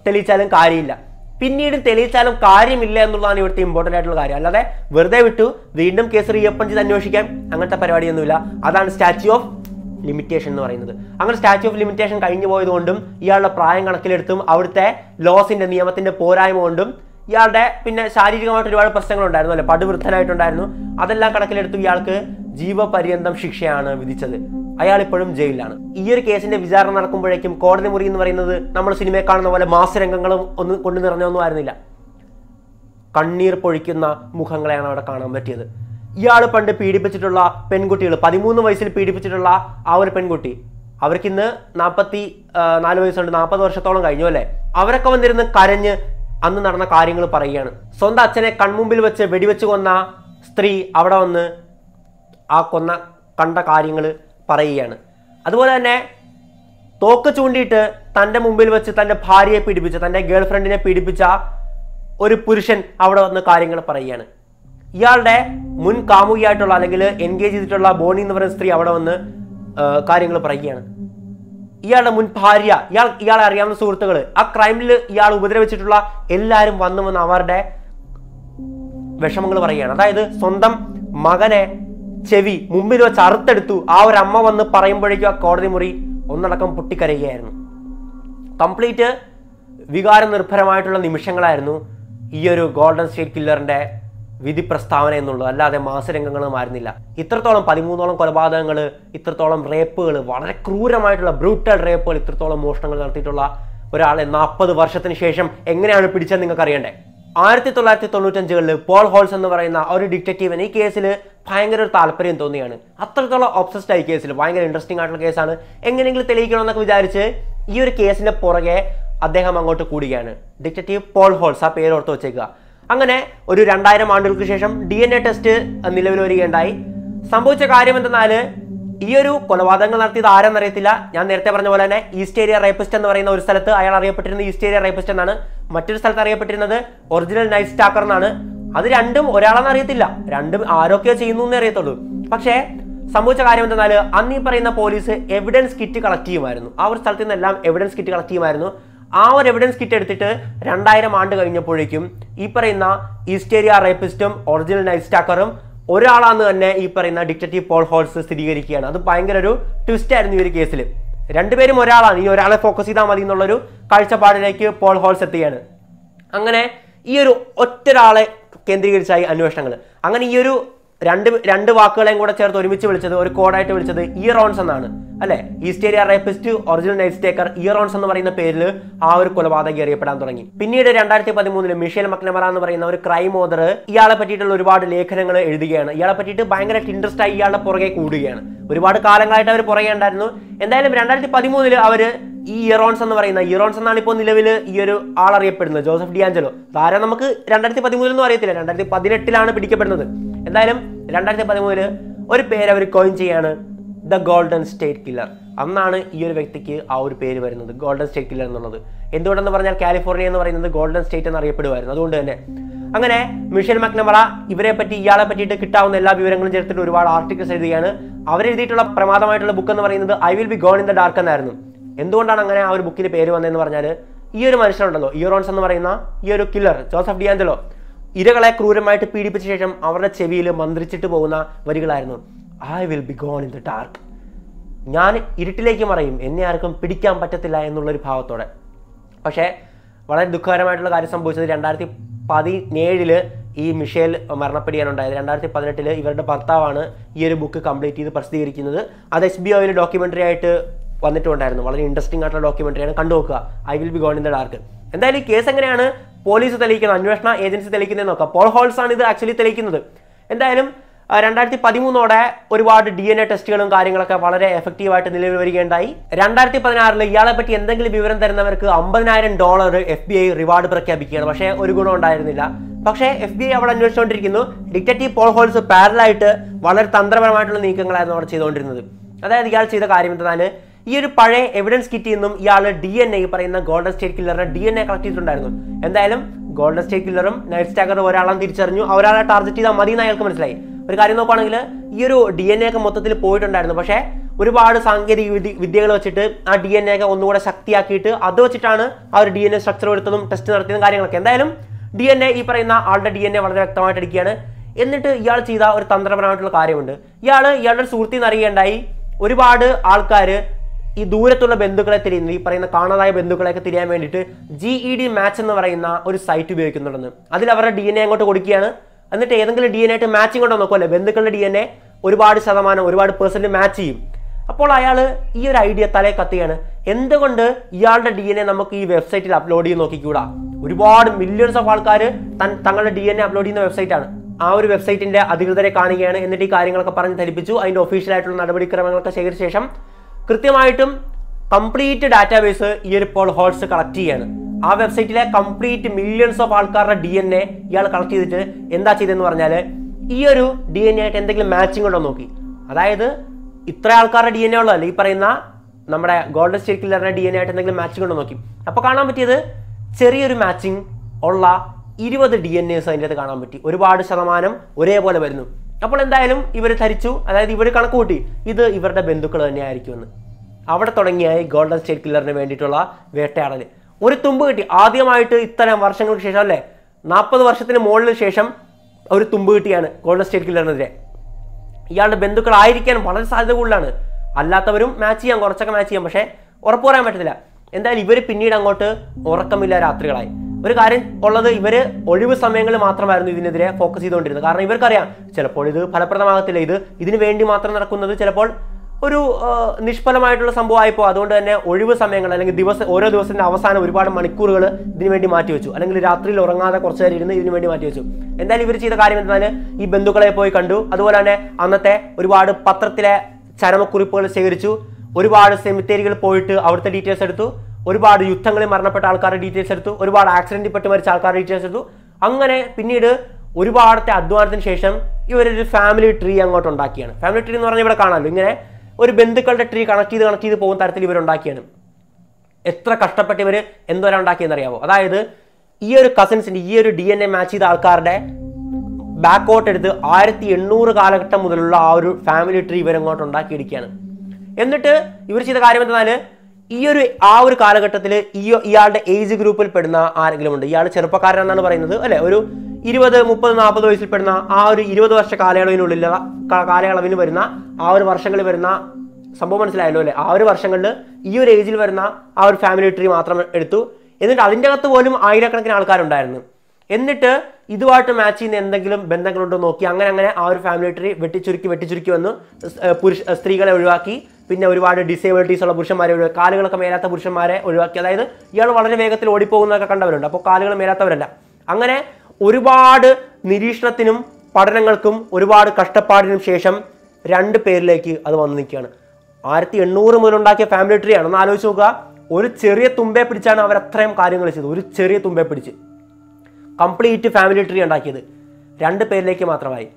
തെളിയിച്ചാലും കാര്യമില്ല. പിന്നീട് തെളിയിച്ചാലും കാര്യമില്ല എന്നുള്ളതാണ് ഇവിടുത്തെ ഇമ്പോർട്ടന്റ് ആയിട്ടുള്ള കാര്യം. അല്ലാതെ വെറുതെ വിട്ടു വീണ്ടും കേസ് റീഓപ്പൺ ചെയ്ത് അന്വേഷിക്കാൻ അങ്ങനത്തെ പരിപാടിയൊന്നുമില്ല. അതാണ് സ്റ്റാച്യു ഓഫ് ലിമിറ്റേഷൻ എന്ന് പറയുന്നത്. അങ്ങനെ സ്റ്റാച്യു ഓഫ് ലിമിറ്റേഷൻ കഴിഞ്ഞു പോയതുകൊണ്ടും ഇയാളുടെ പ്രായം കണക്കിലെടുത്തും അവിടുത്തെ ലോസിന്റെ നിയമത്തിന്റെ പോരായ്മ കൊണ്ടും ഇയാളുടെ പിന്നെ ശാരീരികമായിട്ട് ഒരുപാട് പ്രശ്നങ്ങളുണ്ടായിരുന്നു അല്ലെ? പടുവൃദ്ധനായിട്ടുണ്ടായിരുന്നു. അതെല്ലാം കണക്കിലെടുത്തും ഇയാൾക്ക് ജീവപര്യന്തം ശിക്ഷയാണ് വിധിച്ചത്. അയാൾ ഇപ്പോഴും ജയിലിലാണ്. ഈ ഒരു കേസിന്റെ വിചാരണ നടക്കുമ്പോഴേക്കും കോടതി മുറി എന്ന് പറയുന്നത് നമ്മൾ സിനിമയിൽ കാണുന്ന പോലെ മാസരംഗങ്ങളും ഒന്നും കൊണ്ടു നിറഞ്ഞൊന്നും ആയിരുന്നില്ല. കണ്ണീർ പൊഴിക്കുന്ന മുഖങ്ങളെയാണ് അവിടെ കാണാൻ പറ്റിയത്. ഇയാൾ പണ്ട് പീഡിപ്പിച്ചിട്ടുള്ള പെൺകുട്ടികൾ പതിമൂന്ന് വയസ്സിൽ പീഡിപ്പിച്ചിട്ടുള്ള ആ ഒരു പെൺകുട്ടി അവർക്ക് ഇന്ന് നാൽപ്പത്തി നാല് വയസ്സുണ്ട് നാൽപ്പത് വർഷത്തോളം കഴിഞ്ഞു അല്ലേ? അവരൊക്കെ വന്നിരുന്ന് കരഞ്ഞ് അന്ന് നടന്ന കാര്യങ്ങൾ പറയുകയാണ്. സ്വന്തം അച്ഛനെ കൺമുമ്പിൽ വെച്ച് വെടിവെച്ച് കൊന്ന സ്ത്രീ അവിടെ വന്ന് ആ കൊന്ന കണ്ട കാര്യങ്ങൾ പറയുകയാണ്. അതുപോലെ തന്നെ തോക്ക് ചൂണ്ടിയിട്ട് തന്റെ മുമ്പിൽ വെച്ച് തന്റെ ഭാര്യയെ പീഡിപ്പിച്ച തന്റെ ഗേൾ ഫ്രണ്ടിനെ പീഡിപ്പിച്ച ഒരു പുരുഷൻ അവിടെ വന്ന് കാര്യങ്ങൾ പറയുകയാണ്. ഇയാളുടെ മുൻ കാമുകിയായിട്ടുള്ള അല്ലെങ്കിൽ എൻഗേജ് ചെയ്തിട്ടുള്ള ബോണി എന്ന് പറയുന്ന സ്ത്രീ അവിടെ വന്ന് കാര്യങ്ങൾ പറയുകയാണ്. ഇയാളുടെ മുൻ ഭാര്യ ഇയാൾ ഇയാളെ അറിയാവുന്ന സുഹൃത്തുക്കൾ ആ ക്രൈമിൽ ഇയാൾ ഉപദ്രവിച്ചിട്ടുള്ള എല്ലാവരും വന്നു വന്ന് അവരുടെ വിഷമങ്ങൾ പറയുകയാണ്. അതായത് സ്വന്തം മകനെ ചെവി മുമ്പിൽ വെച്ച് അറുത്തെടുത്തു ആ ഒരു അമ്മ വന്ന് പറയുമ്പോഴേക്കും ആ കോടതി മുറി ഒന്നടക്കം പൊട്ടിക്കരയുകയായിരുന്നു. കംപ്ലീറ്റ് വികാര നിർഭരമായിട്ടുള്ള നിമിഷങ്ങളായിരുന്നു ഈ ഒരു ഗോൾഡൻ സ്റ്റേറ്റ് കില്ലറിന്റെ വിധി പ്രസ്താവന എന്നുള്ളത്. അല്ലാതെ മാസരംഗങ്ങളും ആയിരുന്നില്ല. ഇത്രത്തോളം പതിമൂന്നോളം കൊലപാതകങ്ങൾ ഇത്രത്തോളം റേപ്പുകൾ വളരെ ക്രൂരമായിട്ടുള്ള ബ്രൂട്ടൽ റേപ്പുകൾ ഇത്രത്തോളം മോഷണങ്ങൾ നടത്തിയിട്ടുള്ള ഒരാളെ നാൽപ്പത് വർഷത്തിന് ശേഷം എങ്ങനെയാണ് പിടിച്ചത് നിങ്ങൾക്ക് അറിയണ്ടേ ആയിരത്തി തൊള്ളായിരത്തി തൊണ്ണൂറ്റഞ്ചുകളിൽ പോൾ ഹോൾസ് എന്ന് പറയുന്ന ഒരു ഡിറ്റക്റ്റീവിന് ഈ കേസിൽ ഭയങ്കര ഒരു താല്പര്യം തോന്നിയാണ്. അത്രത്തോളം ഒബ്സസ്ഡ് ആയി കേസിൽ ഭയങ്കര ഇൻട്രസ്റ്റിംഗ് ആയിട്ടുള്ള കേസാണ്. എങ്ങനെയെങ്കിലും തെളിയിക്കണമെന്നൊക്കെ വിചാരിച്ച് ഈ ഒരു കേസിന്റെ പുറകെ അദ്ദേഹം അങ്ങോട്ട് കൂടുകയാണ്. ഡിറ്റക്റ്റീവ് പോൾ ഹോൾസ് ആ പേര് ഓർത്ത് വെച്ചേക്കുക. അങ്ങനെ ഒരു രണ്ടായിരം ആണ്ടുകൾക്ക് ശേഷം ഡി എൻ എ ടെസ്റ്റ് നിലവിൽ വരികയുണ്ടായി സംഭവിച്ച കാര്യം എന്തെന്നാൽ ഈ ഒരു കൊലപാതകങ്ങൾ നടത്തിയത് ആരെന്നറിയത്തില്ല ഞാൻ നേരത്തെ പറഞ്ഞ പോലെ തന്നെ ഈസ്റ്റ് ഏരിയ റേപ്പിസ്റ്റ് എന്ന് പറയുന്ന ഒരു സ്ഥലത്ത് അയാൾ അറിയപ്പെട്ടിരുന്നത് ഈസ്റ്റ് ഏരിയ റേപ്പിസ്റ്റ് എന്നാണ്. മറ്റൊരു സ്ഥലത്ത് അറിയപ്പെട്ടിരുന്നത് ഒറിജിനൽ നൈറ്റ് സ്റ്റാക്കർ എന്നാണ്. അത് രണ്ടും ഒരാളെന്ന് അറിയത്തില്ല. രണ്ടും ആരൊക്കെയോ ചെയ്യുന്നു എന്നേ അറിയത്തുള്ളൂ. പക്ഷേ സംഭവിച്ച കാര്യം എന്തെന്നാൽ അന്ന് ഈ പറയുന്ന പോലീസ് എവിഡൻസ് കിറ്റ് കളക്ട് ചെയ്യുമായിരുന്നു. ആ ഒരു സ്ഥലത്ത് നിന്നെല്ലാം എവിഡൻസ് കിറ്റ് കളക്ട് ചെയ്യുമായിരുന്നു. ആ ഒരു എവിഡൻസ് കിറ്റ് എടുത്തിട്ട് രണ്ടായിരം ആണ്ട് കഴിഞ്ഞപ്പോഴേക്കും ഈ പറയുന്ന ഈസ്റ്റേരിയ റേപ്പിസ്റ്റും ഒറിജിനൽ നൈറ്റ് സ്റ്റാക്കറും ഒരാളാന്ന് തന്നെ ഈ പറയുന്ന ഡിറ്റക്റ്റീവ് പോൾ ഹോൾസ് സ്ഥിരീകരിക്കുകയാണ്. അത് ഭയങ്കര ഒരു ട്വിസ്റ്റ് ആയിരുന്നു ഈ ഒരു കേസിൽ രണ്ടുപേരും ഒരാളാണ്. ഈ ഒരാളെ ഫോക്കസ് ചെയ്താൽ മതി എന്നുള്ളൊരു കാഴ്ചപ്പാടിലേക്ക് പോൾ ഹോൾസ് എത്തുകയാണ്. അങ്ങനെ ഈ ഒരു ഒറ്റൊരാളെ കേന്ദ്രീകരിച്ചായി അന്വേഷണങ്ങൾ. അങ്ങനെ ഈ ഒരു രണ്ട് രണ്ട് വാക്കുകളെയും കൂടെ ചേർത്ത് ഒരുമിച്ച് വിളിച്ചത് ഒരു കോഡായിട്ട് വിളിച്ചത് ഇയർ ഓൺസ് എന്നാണ്. അല്ലെ? East area rapist original night stalker EARONS എന്ന് പറയുന്ന പേരിൽ ആ ഒരു കൊലപാതകം അറിയപ്പെടാൻ തുടങ്ങി. പിന്നീട് രണ്ടായിരത്തി പതിമൂന്നിൽ മിഷേൽ മക്നമറ എന്ന് പറയുന്ന ഒരു ക്രൈം ഓദർ ഇയാളെ പറ്റിയിട്ടുള്ള ഒരുപാട് ലേഖനങ്ങൾ എഴുതുകയാണ്. ഇയാളെ പറ്റിയിട്ട് ഭയങ്കര ഇൻട്രസ്റ്റ് ആയി ഇയാളുടെ പുറകെ കൂടുകയാണ്. ഒരുപാട് കാലങ്ങളായിട്ട് അവർ പുറകെ ഉണ്ടായിരുന്നു. എന്തായാലും രണ്ടായിരത്തി പതിമൂന്നിൽ അവർ ഈ ഇയറോൺസ് എന്ന് പറയുന്ന ഇയറോൺസ് എന്നാണ് ഇപ്പോൾ നിലവിൽ ഈ ഒരു ആൾ അറിയപ്പെടുന്നത് ജോസഫ് ഡിയാഞ്ചലോ. താരം നമുക്ക് രണ്ടായിരത്തി പതിമൂന്നിലൊന്നും അറിയത്തില്ല. രണ്ടായിരത്തി പതിനെട്ടിലാണ് പിടിക്കപ്പെടുന്നത്. എന്തായാലും രണ്ടായിരത്തി പതിമൂന്നിൽ ഒരു പേര് അവർ കോയിൻ ചെയ്യാണ്. ദ ഗോൾഡൻ സ്റ്റേറ്റ് കില്ലർ അന്നാണ് ഈ ഒരു വ്യക്തിക്ക് ആ ഒരു പേര് വരുന്നത്. ഗോൾഡൻ സ്റ്റേറ്റ് കില്ലർ എന്നുള്ളത്. എന്തുകൊണ്ടെന്ന് പറഞ്ഞാൽ കാലിഫോർണിയ എന്ന് പറയുന്നത് ഗോൾഡൻ സ്റ്റേറ്റ് എന്ന് അറിയപ്പെടുമായിരുന്നു അതുകൊണ്ട് തന്നെ. അങ്ങനെ മിഷൻ മക്നമറ ഇവരെ പറ്റി ഇയാളെ പറ്റിയിട്ട് കിട്ടാവുന്ന എല്ലാ വിവരങ്ങളും ചേർത്തിട്ട് ഒരുപാട് ആർട്ടിക്കിൾസ് എഴുതുകയാണ്. അവരെഴുതിയിട്ടുള്ള പ്രമാദമായിട്ടുള്ള ബുക്ക് എന്ന് പറയുന്നത് I will be gone in the dark എന്നായിരുന്നു. എന്തുകൊണ്ടാണ് അങ്ങനെ ആ ഒരു ബുക്കിന് പേര് വന്നതെന്ന് പറഞ്ഞാൽ ഈ ഒരു മനുഷ്യനുണ്ടല്ലോ ഇയറോൺസ് എന്ന് പറയുന്ന ഈ ഒരു കില്ലർ ജോസഫ് ഡിയാഞ്ചലോ ഇരകളെ ക്രൂരമായിട്ട് പീഡിപ്പിച്ച ശേഷം അവരുടെ ചെവിയിൽ മന്ത്രിച്ചിട്ട് പോകുന്ന വരികളായിരുന്നു. I will be gone in the dark ഞാൻ ഇരുട്ടിലേക്ക് മറയും. എന്നെ ആർക്കും പിടിക്കാൻ പറ്റത്തില്ല എന്നുള്ളൊരു ഭാവത്തോടെ. പക്ഷേ വളരെ ദുഃഖകരമായിട്ടുള്ള കാര്യം സംഭവിച്ചത് രണ്ടായിരത്തി പതിനേഴിൽ ഈ മിഷേൽ മരണപ്പെടുകയാണുണ്ടായത് രണ്ടായിരത്തി പതിനെട്ടിൽ ഇവരുടെ ഭർത്താവാണ് ഈ ഒരു ബുക്ക് കംപ്ലീറ്റ് ചെയ്ത് പ്രസിദ്ധീകരിക്കുന്നത്. അത് എസ് ബി ഒയിൽ ഡോക്യുമെന്ററി ആയിട്ട് വന്നിട്ടുണ്ടായിരുന്നു. വളരെ ഇൻട്രസ്റ്റിംഗ് ആയിട്ടുള്ള ഡോക്യുമെന്ററിയാണ് കണ്ടു നോക്കുക I will be gone in the dark എന്തായാലും ഈ കേസ് എങ്ങനെയാണ് പോലീസ് തെളിയിക്കുന്നത്? അന്വേഷണ ഏജൻസി തെളിയിക്കുന്നത് നോക്കാം. പോൾ ഹോൾസ് ആണ് ഇത് ആക്ച്വലി തെളിയിക്കുന്നത്. എന്തായാലും രണ്ടായിരത്തി പതിമൂന്നോടെ ഒരുപാട് ഡി എൻ എ ടെസ്റ്റുകളും കാര്യങ്ങളൊക്കെ വളരെ എഫക്റ്റീവായിട്ട് നിലവിൽ വരികയുണ്ടായി. രണ്ടായിരത്തി പതിനാറിൽ ഇയാളെ പറ്റി എന്തെങ്കിലും വിവരം തരുന്നവർക്ക് അമ്പതിനായിരം dollar F B I reward പ്രഖ്യാപിക്കുകയാണ്. പക്ഷേ ഒരു ഗുണം ഉണ്ടായിരുന്നില്ല. പക്ഷേ എഫ് ബി ഐ അവിടെ അന്വേഷിച്ചുകൊണ്ടിരിക്കുന്നു. ഡിറ്റക്റ്റീവ് പോൾ ഹോൾസ് പാരലായിട്ട് വളരെ തന്ത്രപരമായിട്ടുള്ള നീക്കങ്ങളായിരുന്നു അവിടെ ചെയ്തുകൊണ്ടിരുന്നത്. അതായത് ഇയാൾ ചെയ്ത കാര്യം എന്താണ്? ഈ ഒരു പഴയ എവിഡൻസ് കിറ്റിൽ നിന്നും ഇയാൾ ഡി എൻ എ പറയുന്ന ഗോൾഡൻ സ്റ്റേറ്റ് കില്ലറിന്റെ ഡി എൻ എ കളക്ട് ചെയ്തിട്ടുണ്ടായിരുന്നു. എന്തായാലും ഗോൾഡൻ സ്റ്റേറ്റ് കില്ലറും നൈറ്റ് സ്റ്റാക്കറും ഒരാളും തിരിച്ചറിഞ്ഞു. ഒരാളെ ടാർഗറ്റ് ചെയ്താൽ മതി എന്ന് അയാൾക്ക് മനസ്സിലായി. ഒരു കാര്യം നോക്കുകയാണെങ്കിൽ ഈ ഒരു ഡി എൻ എ ഒക്കെ മൊത്തത്തിൽ പോയിട്ടുണ്ടായിരുന്നു. പക്ഷേ ഒരുപാട് സാങ്കേതിക വിദ്യ വിദ്യകൾ വെച്ചിട്ട് ആ ഡി എൻ എ ഒക്കെ ഒന്നുകൂടെ ശക്തിയാക്കിയിട്ട് അത് വെച്ചിട്ടാണ് ആ ഒരു ഡി എൻ എ സ്ട്രക്ചർ എടുത്തതും ടെസ്റ്റ് നടത്തിയതും കാര്യങ്ങളൊക്കെ. എന്തായാലും ഡി എൻ എ ഈ പറയുന്ന ആളുടെ ഡി എൻ എ വളരെ വ്യക്തമായിട്ട് എടുക്കുകയാണ്. എന്നിട്ട് ഇയാൾ ചെയ്ത ഒരു തന്ത്രപരമായിട്ടുള്ള കാര്യമുണ്ട്. ഇയാൾ ഇയാളുടെ സുഹൃത്തിന്ന് അറിയുകയുണ്ടായി ഒരുപാട് ആൾക്കാർ ഈ ദൂരത്തുള്ള ബന്ധുക്കളെ തിരിയുന്നത് ഈ പറയുന്ന കാണാതായ ബന്ധുക്കളെയൊക്കെ തിരിയാൻ വേണ്ടിയിട്ട് ജി ഇ ഡി മാച്ച് എന്ന് പറയുന്ന ഒരു സൈറ്റ് ഉപയോഗിക്കുന്നുണ്ടെന്ന്. അതിൽ അവരുടെ ഡി എൻ എ അങ്ങോട്ട് കൊടുക്കുകയാണ്. എന്നിട്ട് ഏതെങ്കിലും ഡി എൻ ആയിട്ട് മാച്ചിങ് കൊണ്ടോ നോക്കുമല്ലോ ബന്ധുക്കളുടെ ഡി എൻ എ ഒരുപാട് ശതമാനം ഒരുപാട് പേഴ്സന്റ് മാച്ച് ചെയ്യും. അപ്പോൾ അയാൾ ഈ ഒരു ഐഡിയ തലേ കത്തിയാണ് എന്തുകൊണ്ട് ഇയാളുടെ ഡി എൻ എ നമുക്ക് ഈ വെബ്സൈറ്റിൽ അപ്ലോഡ് ചെയ്ത് നോക്കിക്കൂടാ? ഒരുപാട് മില്യൺസ് ഓഫ് ആൾക്കാർ തൻ തങ്ങളുടെ ഡി എൻ എ അപ്ലോഡ് ചെയ്യുന്ന വെബ്സൈറ്റാണ് ആ ഒരു വെബ്സൈറ്റിന്റെ അധികൃതരെ കാണുകയാണ് എന്നിട്ട് ഈ കാര്യങ്ങളൊക്കെ പറഞ്ഞ് ധരിപ്പിച്ചു. അതിന്റെ ഒഫീഷ്യൽ ആയിട്ടുള്ള നടപടിക്രമങ്ങളൊക്കെ ശേഖരിച്ച ശേഷം കൃത്യമായിട്ടും കംപ്ലീറ്റ് ഡാറ്റാബേസ് ഈ ഒരു പോൾ ഹോൾസ് കളക്ട് ചെയ്യാണ്. ആ വെബ്സൈറ്റിലെ കംപ്ലീറ്റ് മില്യൺസ് ഓഫ് ആൾക്കാരുടെ ഡി എൻ എ ഇയാൾ കളക്ട് ചെയ്തിട്ട് എന്താ ചെയ്തതെന്ന് പറഞ്ഞാൽ ഈ ഒരു ഡി എൻ എ ആയിട്ട് എന്തെങ്കിലും മാച്ചിങ് ഉണ്ടോ നോക്കി. അതായത് ഇത്ര ആൾക്കാരുടെ ഡി എൻ എ ഉള്ളതല്ല? ഈ പറയുന്ന നമ്മുടെ ഗോൾഡൻ സ്റ്റേറ്റ് കില്ലറിന്റെ ഡി എൻ എ ആയിട്ട് എന്തെങ്കിലും മാച്ചിങ് ഉണ്ടോ നോക്കി. അപ്പോൾ കാണാൻ പറ്റിയത് ചെറിയൊരു മാച്ചിങ് ഉള്ള ഇരുപത് ഡി എൻ എസ് അതിന്റെ അകത്ത് കാണാൻ പറ്റി. ഒരുപാട് ശതമാനം ഒരേപോലെ വരുന്നു. അപ്പോൾ എന്തായാലും ഇവർ ധരിച്ചു. അതായത് ഇവർ കണക്ക് കൂട്ടി ഇത് ഇവരുടെ ബന്ധുക്കൾ തന്നെ ആയിരിക്കുമെന്ന് അവിടെ തുടങ്ങിയായി ഗോൾഡൻ സ്റ്റേറ്റ് കില്ലറിന് വേണ്ടിയിട്ടുള്ള വേട്ടയാടൽ ഒരു തുമ്പ് കിട്ടി. ആദ്യമായിട്ട് ഇത്തരം വർഷങ്ങൾക്ക് ശേഷം അല്ലേ? നാൽപ്പത് വർഷത്തിന് മുകളിന് ശേഷം ഒരു തുമ്പ് കിട്ടിയാണ് ഗോൾഡൻ സ്റ്റേറ്റ് കില്ലറിനെതിരെ ഇയാളുടെ ബന്ധുക്കളായിരിക്കാൻ വളരെ സാധ്യത കൂടുതലാണ്. അല്ലാത്തവരും മാച്ച് ചെയ്യാം കുറച്ചൊക്കെ മാച്ച് ചെയ്യാം. പക്ഷേ ഉറപ്പ് പറയാൻ പറ്റത്തില്ല. എന്തായാലും ഇവർ പിന്നീട് അങ്ങോട്ട് ഉറക്കമില്ല രാത്രികളായി. ഒരു കാര്യം ഉള്ളത് ഇവർ ഒഴിവ് സമയങ്ങളിൽ മാത്രമായിരുന്നു ഇതിനെതിരെ ഫോക്കസ് ചെയ്തുകൊണ്ടിരുന്നത്. കാരണം ഇവർക്കറിയാം ചിലപ്പോൾ ഇത് ഫലപ്രദമാകത്തില്ല. ഇത് ഇതിനു വേണ്ടി മാത്രം നടക്കുന്നത് ചിലപ്പോൾ ഒരു നിഷ്ഫലമായിട്ടുള്ള സംഭവമായിപ്പോൾ അതുകൊണ്ട് തന്നെ ഒഴിവ് സമയങ്ങൾ അല്ലെങ്കിൽ ദിവസം ഓരോ ദിവസത്തിന്റെ അവസാനം ഒരുപാട് മണിക്കൂറുകൾ ഇതിനു വേണ്ടി മാറ്റിവെച്ചു. അല്ലെങ്കിൽ രാത്രിയിൽ ഉറങ്ങാതെ കുറച്ച് നേരം ഇരുന്ന് ഇതിനു വേണ്ടി മാറ്റി വെച്ചു എന്തായാലും ഇവർ ചെയ്ത കാര്യം എന്താണ് ഈ ബന്ധുക്കളെ പോയി കണ്ടു. അതുപോലെ തന്നെ അന്നത്തെ ഒരുപാട് പത്രത്തിലെ ചരമക്കുറിപ്പുകൾ ശേഖരിച്ചു. ഒരുപാട് സെമിത്തേരികൾ പോയിട്ട് അവിടുത്തെ ഡീറ്റെയിൽസ് എടുത്തു. ഒരുപാട് യുദ്ധങ്ങളിൽ മരണപ്പെട്ട ആൾക്കാരുടെ ഡീറ്റെയിൽസ് എടുത്തു. ഒരുപാട് ആക്സിഡന്റിൽ പെട്ട് മരിച്ച ആൾക്കാരുടെ ഡീറ്റെയിൽസ് എടുത്തു. അങ്ങനെ പിന്നീട് ഒരുപാടത്തെ അധ്വാനത്തിന് ശേഷം ഇവരൊരു ഫാമിലി ട്രീ അങ്ങോട്ട് ഉണ്ടാക്കിയാണ്. ഫാമിലി ട്രീ എന്ന് പറഞ്ഞാൽ ഇവിടെ കാണാമല്ലോ. ഇങ്ങനെ ഒരു ബന്ധുക്കളുടെ ട്രീ കണക്ട് ചെയ്ത് കണക്ട് ചെയ്ത് പോകുന്ന തരത്തിൽ ഇവരുണ്ടാക്കിയാണ് എത്ര കഷ്ടപ്പെട്ട് ഇവർ എന്തോരം ഉണ്ടാക്കിയെന്ന് അറിയാമോ അതായത് ഈ ഒരു കസിൻസിന്റെ ഈ ഒരു ഡി എൻ എ മാച്ച് ചെയ്ത ആൾക്കാരുടെ ബാക്കോട്ട് എടുത്ത് ആയിരത്തി എണ്ണൂറ് കാലഘട്ടം മുതലുള്ള ആ ഒരു ഫാമിലി ട്രീ ഇവരങ്ങോട്ട് ഉണ്ടാക്കിയിരിക്കുകയാണ് എന്നിട്ട് ഇവർ ചെയ്ത കാര്യം എന്തെന്നാൽ ഈ ഒരു ആ ഒരു കാലഘട്ടത്തിൽ ഈ ഇയാളുടെ ഏജ് ഗ്രൂപ്പിൽ പെടുന്ന ആരെങ്കിലും ഉണ്ട്. ഇയാൾ ചെറുപ്പക്കാരനാണെന്നാണ് പറയുന്നത് അല്ലെ? ഒരു ഇരുപത് മുപ്പത് നാൽപ്പത് വയസ്സിൽ പെടുന്ന ആ ഒരു ഇരുപത് വർഷ കാലയളവിനുള്ളിൽ കാലയളവിന് വരുന്ന ആ ഒരു വർഷങ്ങളിൽ വരുന്ന സംഭവം മനസ്സിലായല്ലോ അല്ലേ? ആ ഒരു വർഷങ്ങളിൽ ഈ ഒരു ഏജിൽ വരുന്ന ആ ഒരു ഫാമിലി ട്രീ മാത്രം എടുത്തു. എന്നിട്ട് അതിന്റെ അകത്ത് പോലും ആയിരക്കണക്കിന് ആൾക്കാരുണ്ടായിരുന്നു. എന്നിട്ട് ഇതുമായിട്ട് മാച്ച് ചെയ്യുന്ന എന്തെങ്കിലും ബന്ധങ്ങളുണ്ടോ നോക്കി അങ്ങനെ അങ്ങനെ ആ ഒരു ഫാമിലി ട്രീ വെട്ടിച്ചുരുക്കി വെട്ടിച്ചുരുക്കി വന്നു. പുരുഷ സ്ത്രീകളെ ഒഴിവാക്കി. പിന്നെ ഒരുപാട് ഡിസേബിലിറ്റീസ് ഉള്ള പുരുഷന്മാരെ ഒഴിവാക്കി. കാലുകളൊക്കെ മേലാത്ത പുരുഷന്മാരെ ഒഴിവാക്കി. അതായത് ഇയാൾ വളരെ വേഗത്തിൽ ഓടിപ്പോകുന്നതൊക്കെ കണ്ടവരുണ്ട്. അപ്പോൾ കാലുകൾ മേലാത്തവരല്ല. അങ്ങനെ ഒരുപാട് നിരീക്ഷണത്തിനും പഠനങ്ങൾക്കും ഒരുപാട് കഷ്ടപ്പാടിനും ശേഷം രണ്ട് പേരിലേക്ക് അത് വന്നു നിൽക്കുകയാണ്. ആയിരത്തി എണ്ണൂറ് മുതൽ ഉണ്ടാക്കിയ ഫാമിലി ട്രീ ആണ് ഒന്ന് ആലോചിച്ച് നോക്കുക. ഒരു ചെറിയ തുമ്പെ പിടിച്ചാണ് അവർ അത്രയും കാര്യങ്ങൾ ചെയ്തത്. ഒരു ചെറിയ തുമ്പെ പിടിച്ച്. കംപ്ലീറ്റ് ഫാമിലി ട്രീ ഉണ്ടാക്കിയത്. രണ്ട് പേരിലേക്ക് മാത്രമായി.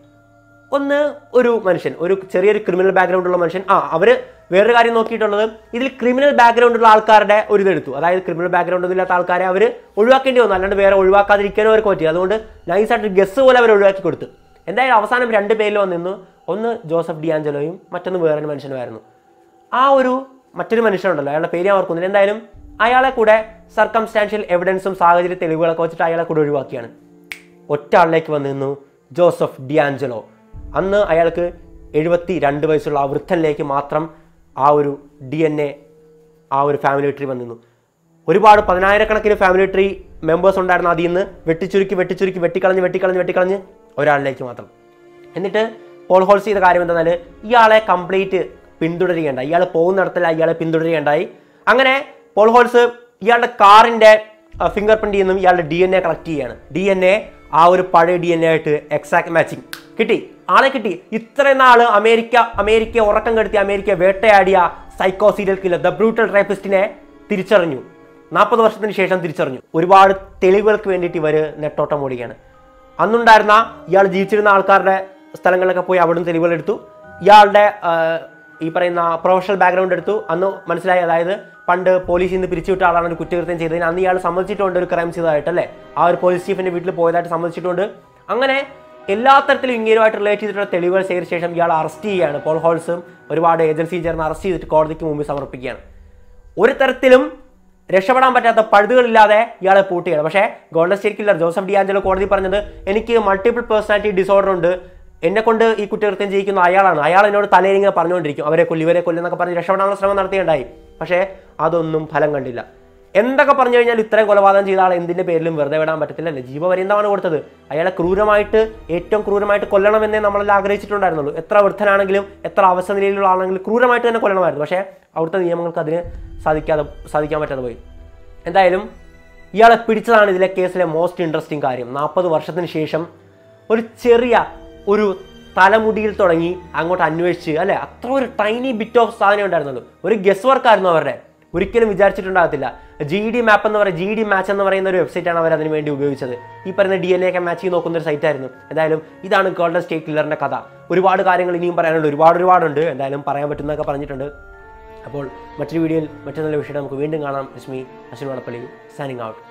ഒന്ന് ഒരു മനുഷ്യൻ ഒരു ചെറിയൊരു ക്രിമിനൽ ബാക്ക്ഗ്രൗണ്ട് ഉള്ള മനുഷ്യൻ. ആ അവർ വേറൊരു കാര്യം നോക്കിയിട്ടുള്ളത് ഇതിൽ ക്രിമിനൽ ബാക്ക്ഗ്രൗണ്ട് ഉള്ള ആൾക്കാരുടെ ഒരു ഇതെടുത്തു അതായത് ക്രിമിനൽ ബാക്ക്ഗ്രൗണ്ട് ഒന്നും ഇല്ലാത്ത ആൾക്കാരെ അവർ ഒഴിവാക്കേണ്ടി വന്നു. അല്ലാണ്ട് വേറെ ഒഴിവാക്കാതിരിക്കാനോ അവർക്ക് പറ്റി അതുകൊണ്ട് നൈസായിട്ട് ഗസ് പോലെ അവർ ഒഴിവാക്കി കൊടുത്തു. എന്തായാലും അവസാനം രണ്ട് പേരിൽ വന്നിരുന്നു. ഒന്ന് ജോസഫ് ഡിയാഞ്ചലോയും മറ്റൊന്ന് വേറൊരു മനുഷ്യനുമായിരുന്നു. ആ ഒരു മറ്റൊരു മനുഷ്യനുണ്ടല്ലോ അയാളുടെ പേര് ഞാൻ ഓർക്കുന്നില്ല. എന്തായാലും അയാളെ കൂടെ സർക്കംസ്റ്റാൻഷ്യൽ എവിഡൻസും സാഹചര്യ തെളിവുകളൊക്കെ വെച്ചിട്ട് അയാളെ കൂടെ ഒഴിവാക്കിയാണ്. ഒറ്റ ആളിലേക്ക് വന്നു നിന്നു ജോസഫ് ഡിയാഞ്ചലോ. അന്ന് അയാൾക്ക് എഴുപത്തി രണ്ട് വയസ്സുള്ള ആ വൃദ്ധനിലേക്ക് മാത്രം ആ ഒരു ഡി എൻ എ ആ ഒരു ഫാമിലി ട്രീ വന്നിരുന്നു. ഒരുപാട് പതിനായിരക്കണക്കിന് ഫാമിലി ട്രീ മെമ്പേഴ്സ് ഉണ്ടായിരുന്നു അതിൽ നിന്ന് വെട്ടിച്ചുരുക്കി വെട്ടിച്ചുരുക്കി വെട്ടിക്കളഞ്ഞ് വെട്ടിക്കളഞ്ഞ് വെട്ടിക്കളഞ്ഞ് ഒരാളിലേക്ക് മാത്രം. എന്നിട്ട് പോൾ ഹോൾസ് ചെയ്ത കാര്യം എന്തെന്നാൽ ഇയാളെ കംപ്ലീറ്റ് പിന്തുടരുകയുണ്ടായി. ഇയാൾ പോകുന്നിടത്തില്ല ഇയാളെ പിന്തുടരുകയുണ്ടായി. അങ്ങനെ പോൾ ഹോൾസ് ഇയാളുടെ കാറിന്റെ ഫിംഗർ പ്രിന്റിൽ നിന്നും ഇയാളുടെ ഡി എൻ എ കളക്ട് ചെയ്യുകയാണ്. ഡി എൻ എ ആ ഒരു പഴയ ഡി എൻ എ ആയിട്ട് എക്സാക്ട് മാച്ചിങ് കിട്ടി. ആളെ കിട്ടി. ഇത്രയും നാൾ അമേരിക്ക അമേരിക്ക ഉറക്കം കെടുത്തി America വേട്ടയാടിയ psycho serial killer the brutal റേപ്പിസ്റ്റിനെ തിരിച്ചറിഞ്ഞു. നാൽപ്പത് വർഷത്തിന് ശേഷം തിരിച്ചറിഞ്ഞു. ഒരുപാട് തെളിവുകൾക്ക് വേണ്ടിയിട്ട് ഇവർ നെട്ടോട്ടം ഓടുകയാണ്. അന്നുണ്ടായിരുന്ന ഇയാൾ ജീവിച്ചിരുന്ന ആൾക്കാരുടെ സ്ഥലങ്ങളിലൊക്കെ പോയി അവിടുന്ന് തെളിവുകൾ എടുത്തു. ഇയാളുടെ ഈ പറയുന്ന പ്രൊഫഷണൽ ബാക്ക്ഗ്രൗണ്ട് എടുത്തു. അന്ന് മനസ്സിലായി അതായത് പണ്ട് പോലീസിൽ നിന്ന് പിരിച്ചുവിട്ട ആളാണ് ഒരു കുറ്റകൃത്യം ചെയ്തതിന് അന്ന് ഇയാൾ സമ്മതിച്ചിട്ടുണ്ട് ഒരു ക്രൈം ചെയ്തതായിട്ട് അല്ലേ ആ ഒരു പോലീസ് ചീഫിന്റെ വീട്ടിൽ പോയതായിട്ട് സമ്മതിച്ചിട്ടുണ്ട് അങ്ങനെ എല്ലാ തരത്തിലും ഇങ്ങനെയുമായിട്ട് റിലേറ്റ് ചെയ്തിട്ടുള്ള തെളിവുകൾ ശേഖരിച്ച ശേഷം ഇയാൾ അറസ്റ്റ് ചെയ്യുകയാണ്. പോൾ ഹോൾസും ഒരുപാട് ഏജൻസിയും ചേർന്ന് അറസ്റ്റ് ചെയ്തിട്ട് കോടതിക്ക് മുമ്പിൽ സമർപ്പിക്കുകയാണ്. ഒരു തരത്തിലും രക്ഷപ്പെടാൻ പറ്റാത്ത പഴുതുകളില്ലാതെ ഇയാളെ പൂട്ടുകയാണ് പക്ഷേ golden state killer Joseph DeAngelo കോടതി പറഞ്ഞത് എനിക്ക് മൾട്ടിപ്പിൾ പേഴ്സണാലിറ്റി ഡിസോർഡർ ഉണ്ട്. എന്നെ കൊണ്ട് ഈ കുറ്റകൃത്യം ചെയ്യിക്കുന്ന അയാളാണ്. അയാൾ എന്നോട് തലയിലിങ്ങനെ പറഞ്ഞുകൊണ്ടിരിക്കും. അവരെ കൊല്ലി ഇവരെ കൊല്ലുന്നൊക്കെ പറഞ്ഞ് രക്ഷപ്പെടാനുള്ള ശ്രമം നടത്തിയുണ്ടായി പക്ഷേ അതൊന്നും ഫലം കണ്ടില്ല. എന്തൊക്കെ പറഞ്ഞു കഴിഞ്ഞാൽ ഇത്രയും കൊലപാതകം ചെയ്ത ആൾ എന്തിന്റെ പേരിലും വെറുതെ വിടാൻ പറ്റത്തില്ലല്ലേ ജീവപര്യന്തമാണ് കൊടുത്തത് അയാളെ ക്രൂരമായിട്ട് ഏറ്റവും ക്രൂരമായിട്ട് കൊല്ലണമെന്നേ നമ്മളെല്ലാം ആഗ്രഹിച്ചിട്ടുണ്ടായിരുന്നുള്ളൂ. എത്ര വൃദ്ധനാണെങ്കിലും എത്ര അവസ്ഥ നിലയിലുള്ള ആണെങ്കിലും ക്രൂരമായിട്ട് തന്നെ കൊല്ലണമായിരുന്നു. പക്ഷേ അവിടുത്തെ നിയമങ്ങൾക്ക് അതിന് സാധിക്കാതെ സാധിക്കാൻ പറ്റാതെ പോയി. എന്തായാലും ഇയാളെ പിടിച്ചതാണ് ഇതിലെ കേസിലെ മോസ്റ്റ് ഇൻട്രസ്റ്റിംഗ് കാര്യം. നാൽപ്പത് വർഷത്തിന് ശേഷം ഒരു ചെറിയ ഒരു തലമുടിയിൽ തുടങ്ങി അങ്ങോട്ട് അന്വേഷിച്ച് അല്ലെ? അത്ര ഒരു ടൈനി ബിറ്റ് ഓഫ് സാധനം ഉണ്ടായിരുന്നുള്ളൂ. ഒരു ഗസ് വർക്കായിരുന്നു അവരുടെ. ഒരിക്കലും വിചാരിച്ചിട്ടുണ്ടാകത്തില്ല. ജി ഡി മാപ്പ് എന്ന് പറയുന്ന ജി ഡി മാച്ച് എന്ന് പറയുന്ന ഒരു വെബ്സൈറ്റാണ് അവർ അതിന് വേണ്ടി ഉപയോഗിച്ചത്. ഈ പറയുന്ന ഡി എൻ എ ഒക്കെ മാച്ച് ചെയ്ത് നോക്കുന്ന ഒരു സൈറ്റായിരുന്നു എന്തായാലും ഇതാണ് ഗോൾഡൻ സ്റ്റേറ്റ് കില്ലറിന്റെ കഥ. ഒരുപാട് കാര്യങ്ങൾ ഇനിയും പറയാനുണ്ട്. ഒരുപാട് ഒരുപാടുണ്ട്. എന്തായാലും പറയാൻ പറ്റുന്നതൊക്കെ പറഞ്ഞിട്ടുണ്ട്. അപ്പോൾ മറ്റൊരു വീഡിയോയിൽ മറ്റൊരു നല്ല വിഷയം നമുക്ക് വീണ്ടും കാണാം. Lakshmi Ashwin Vadappally signing out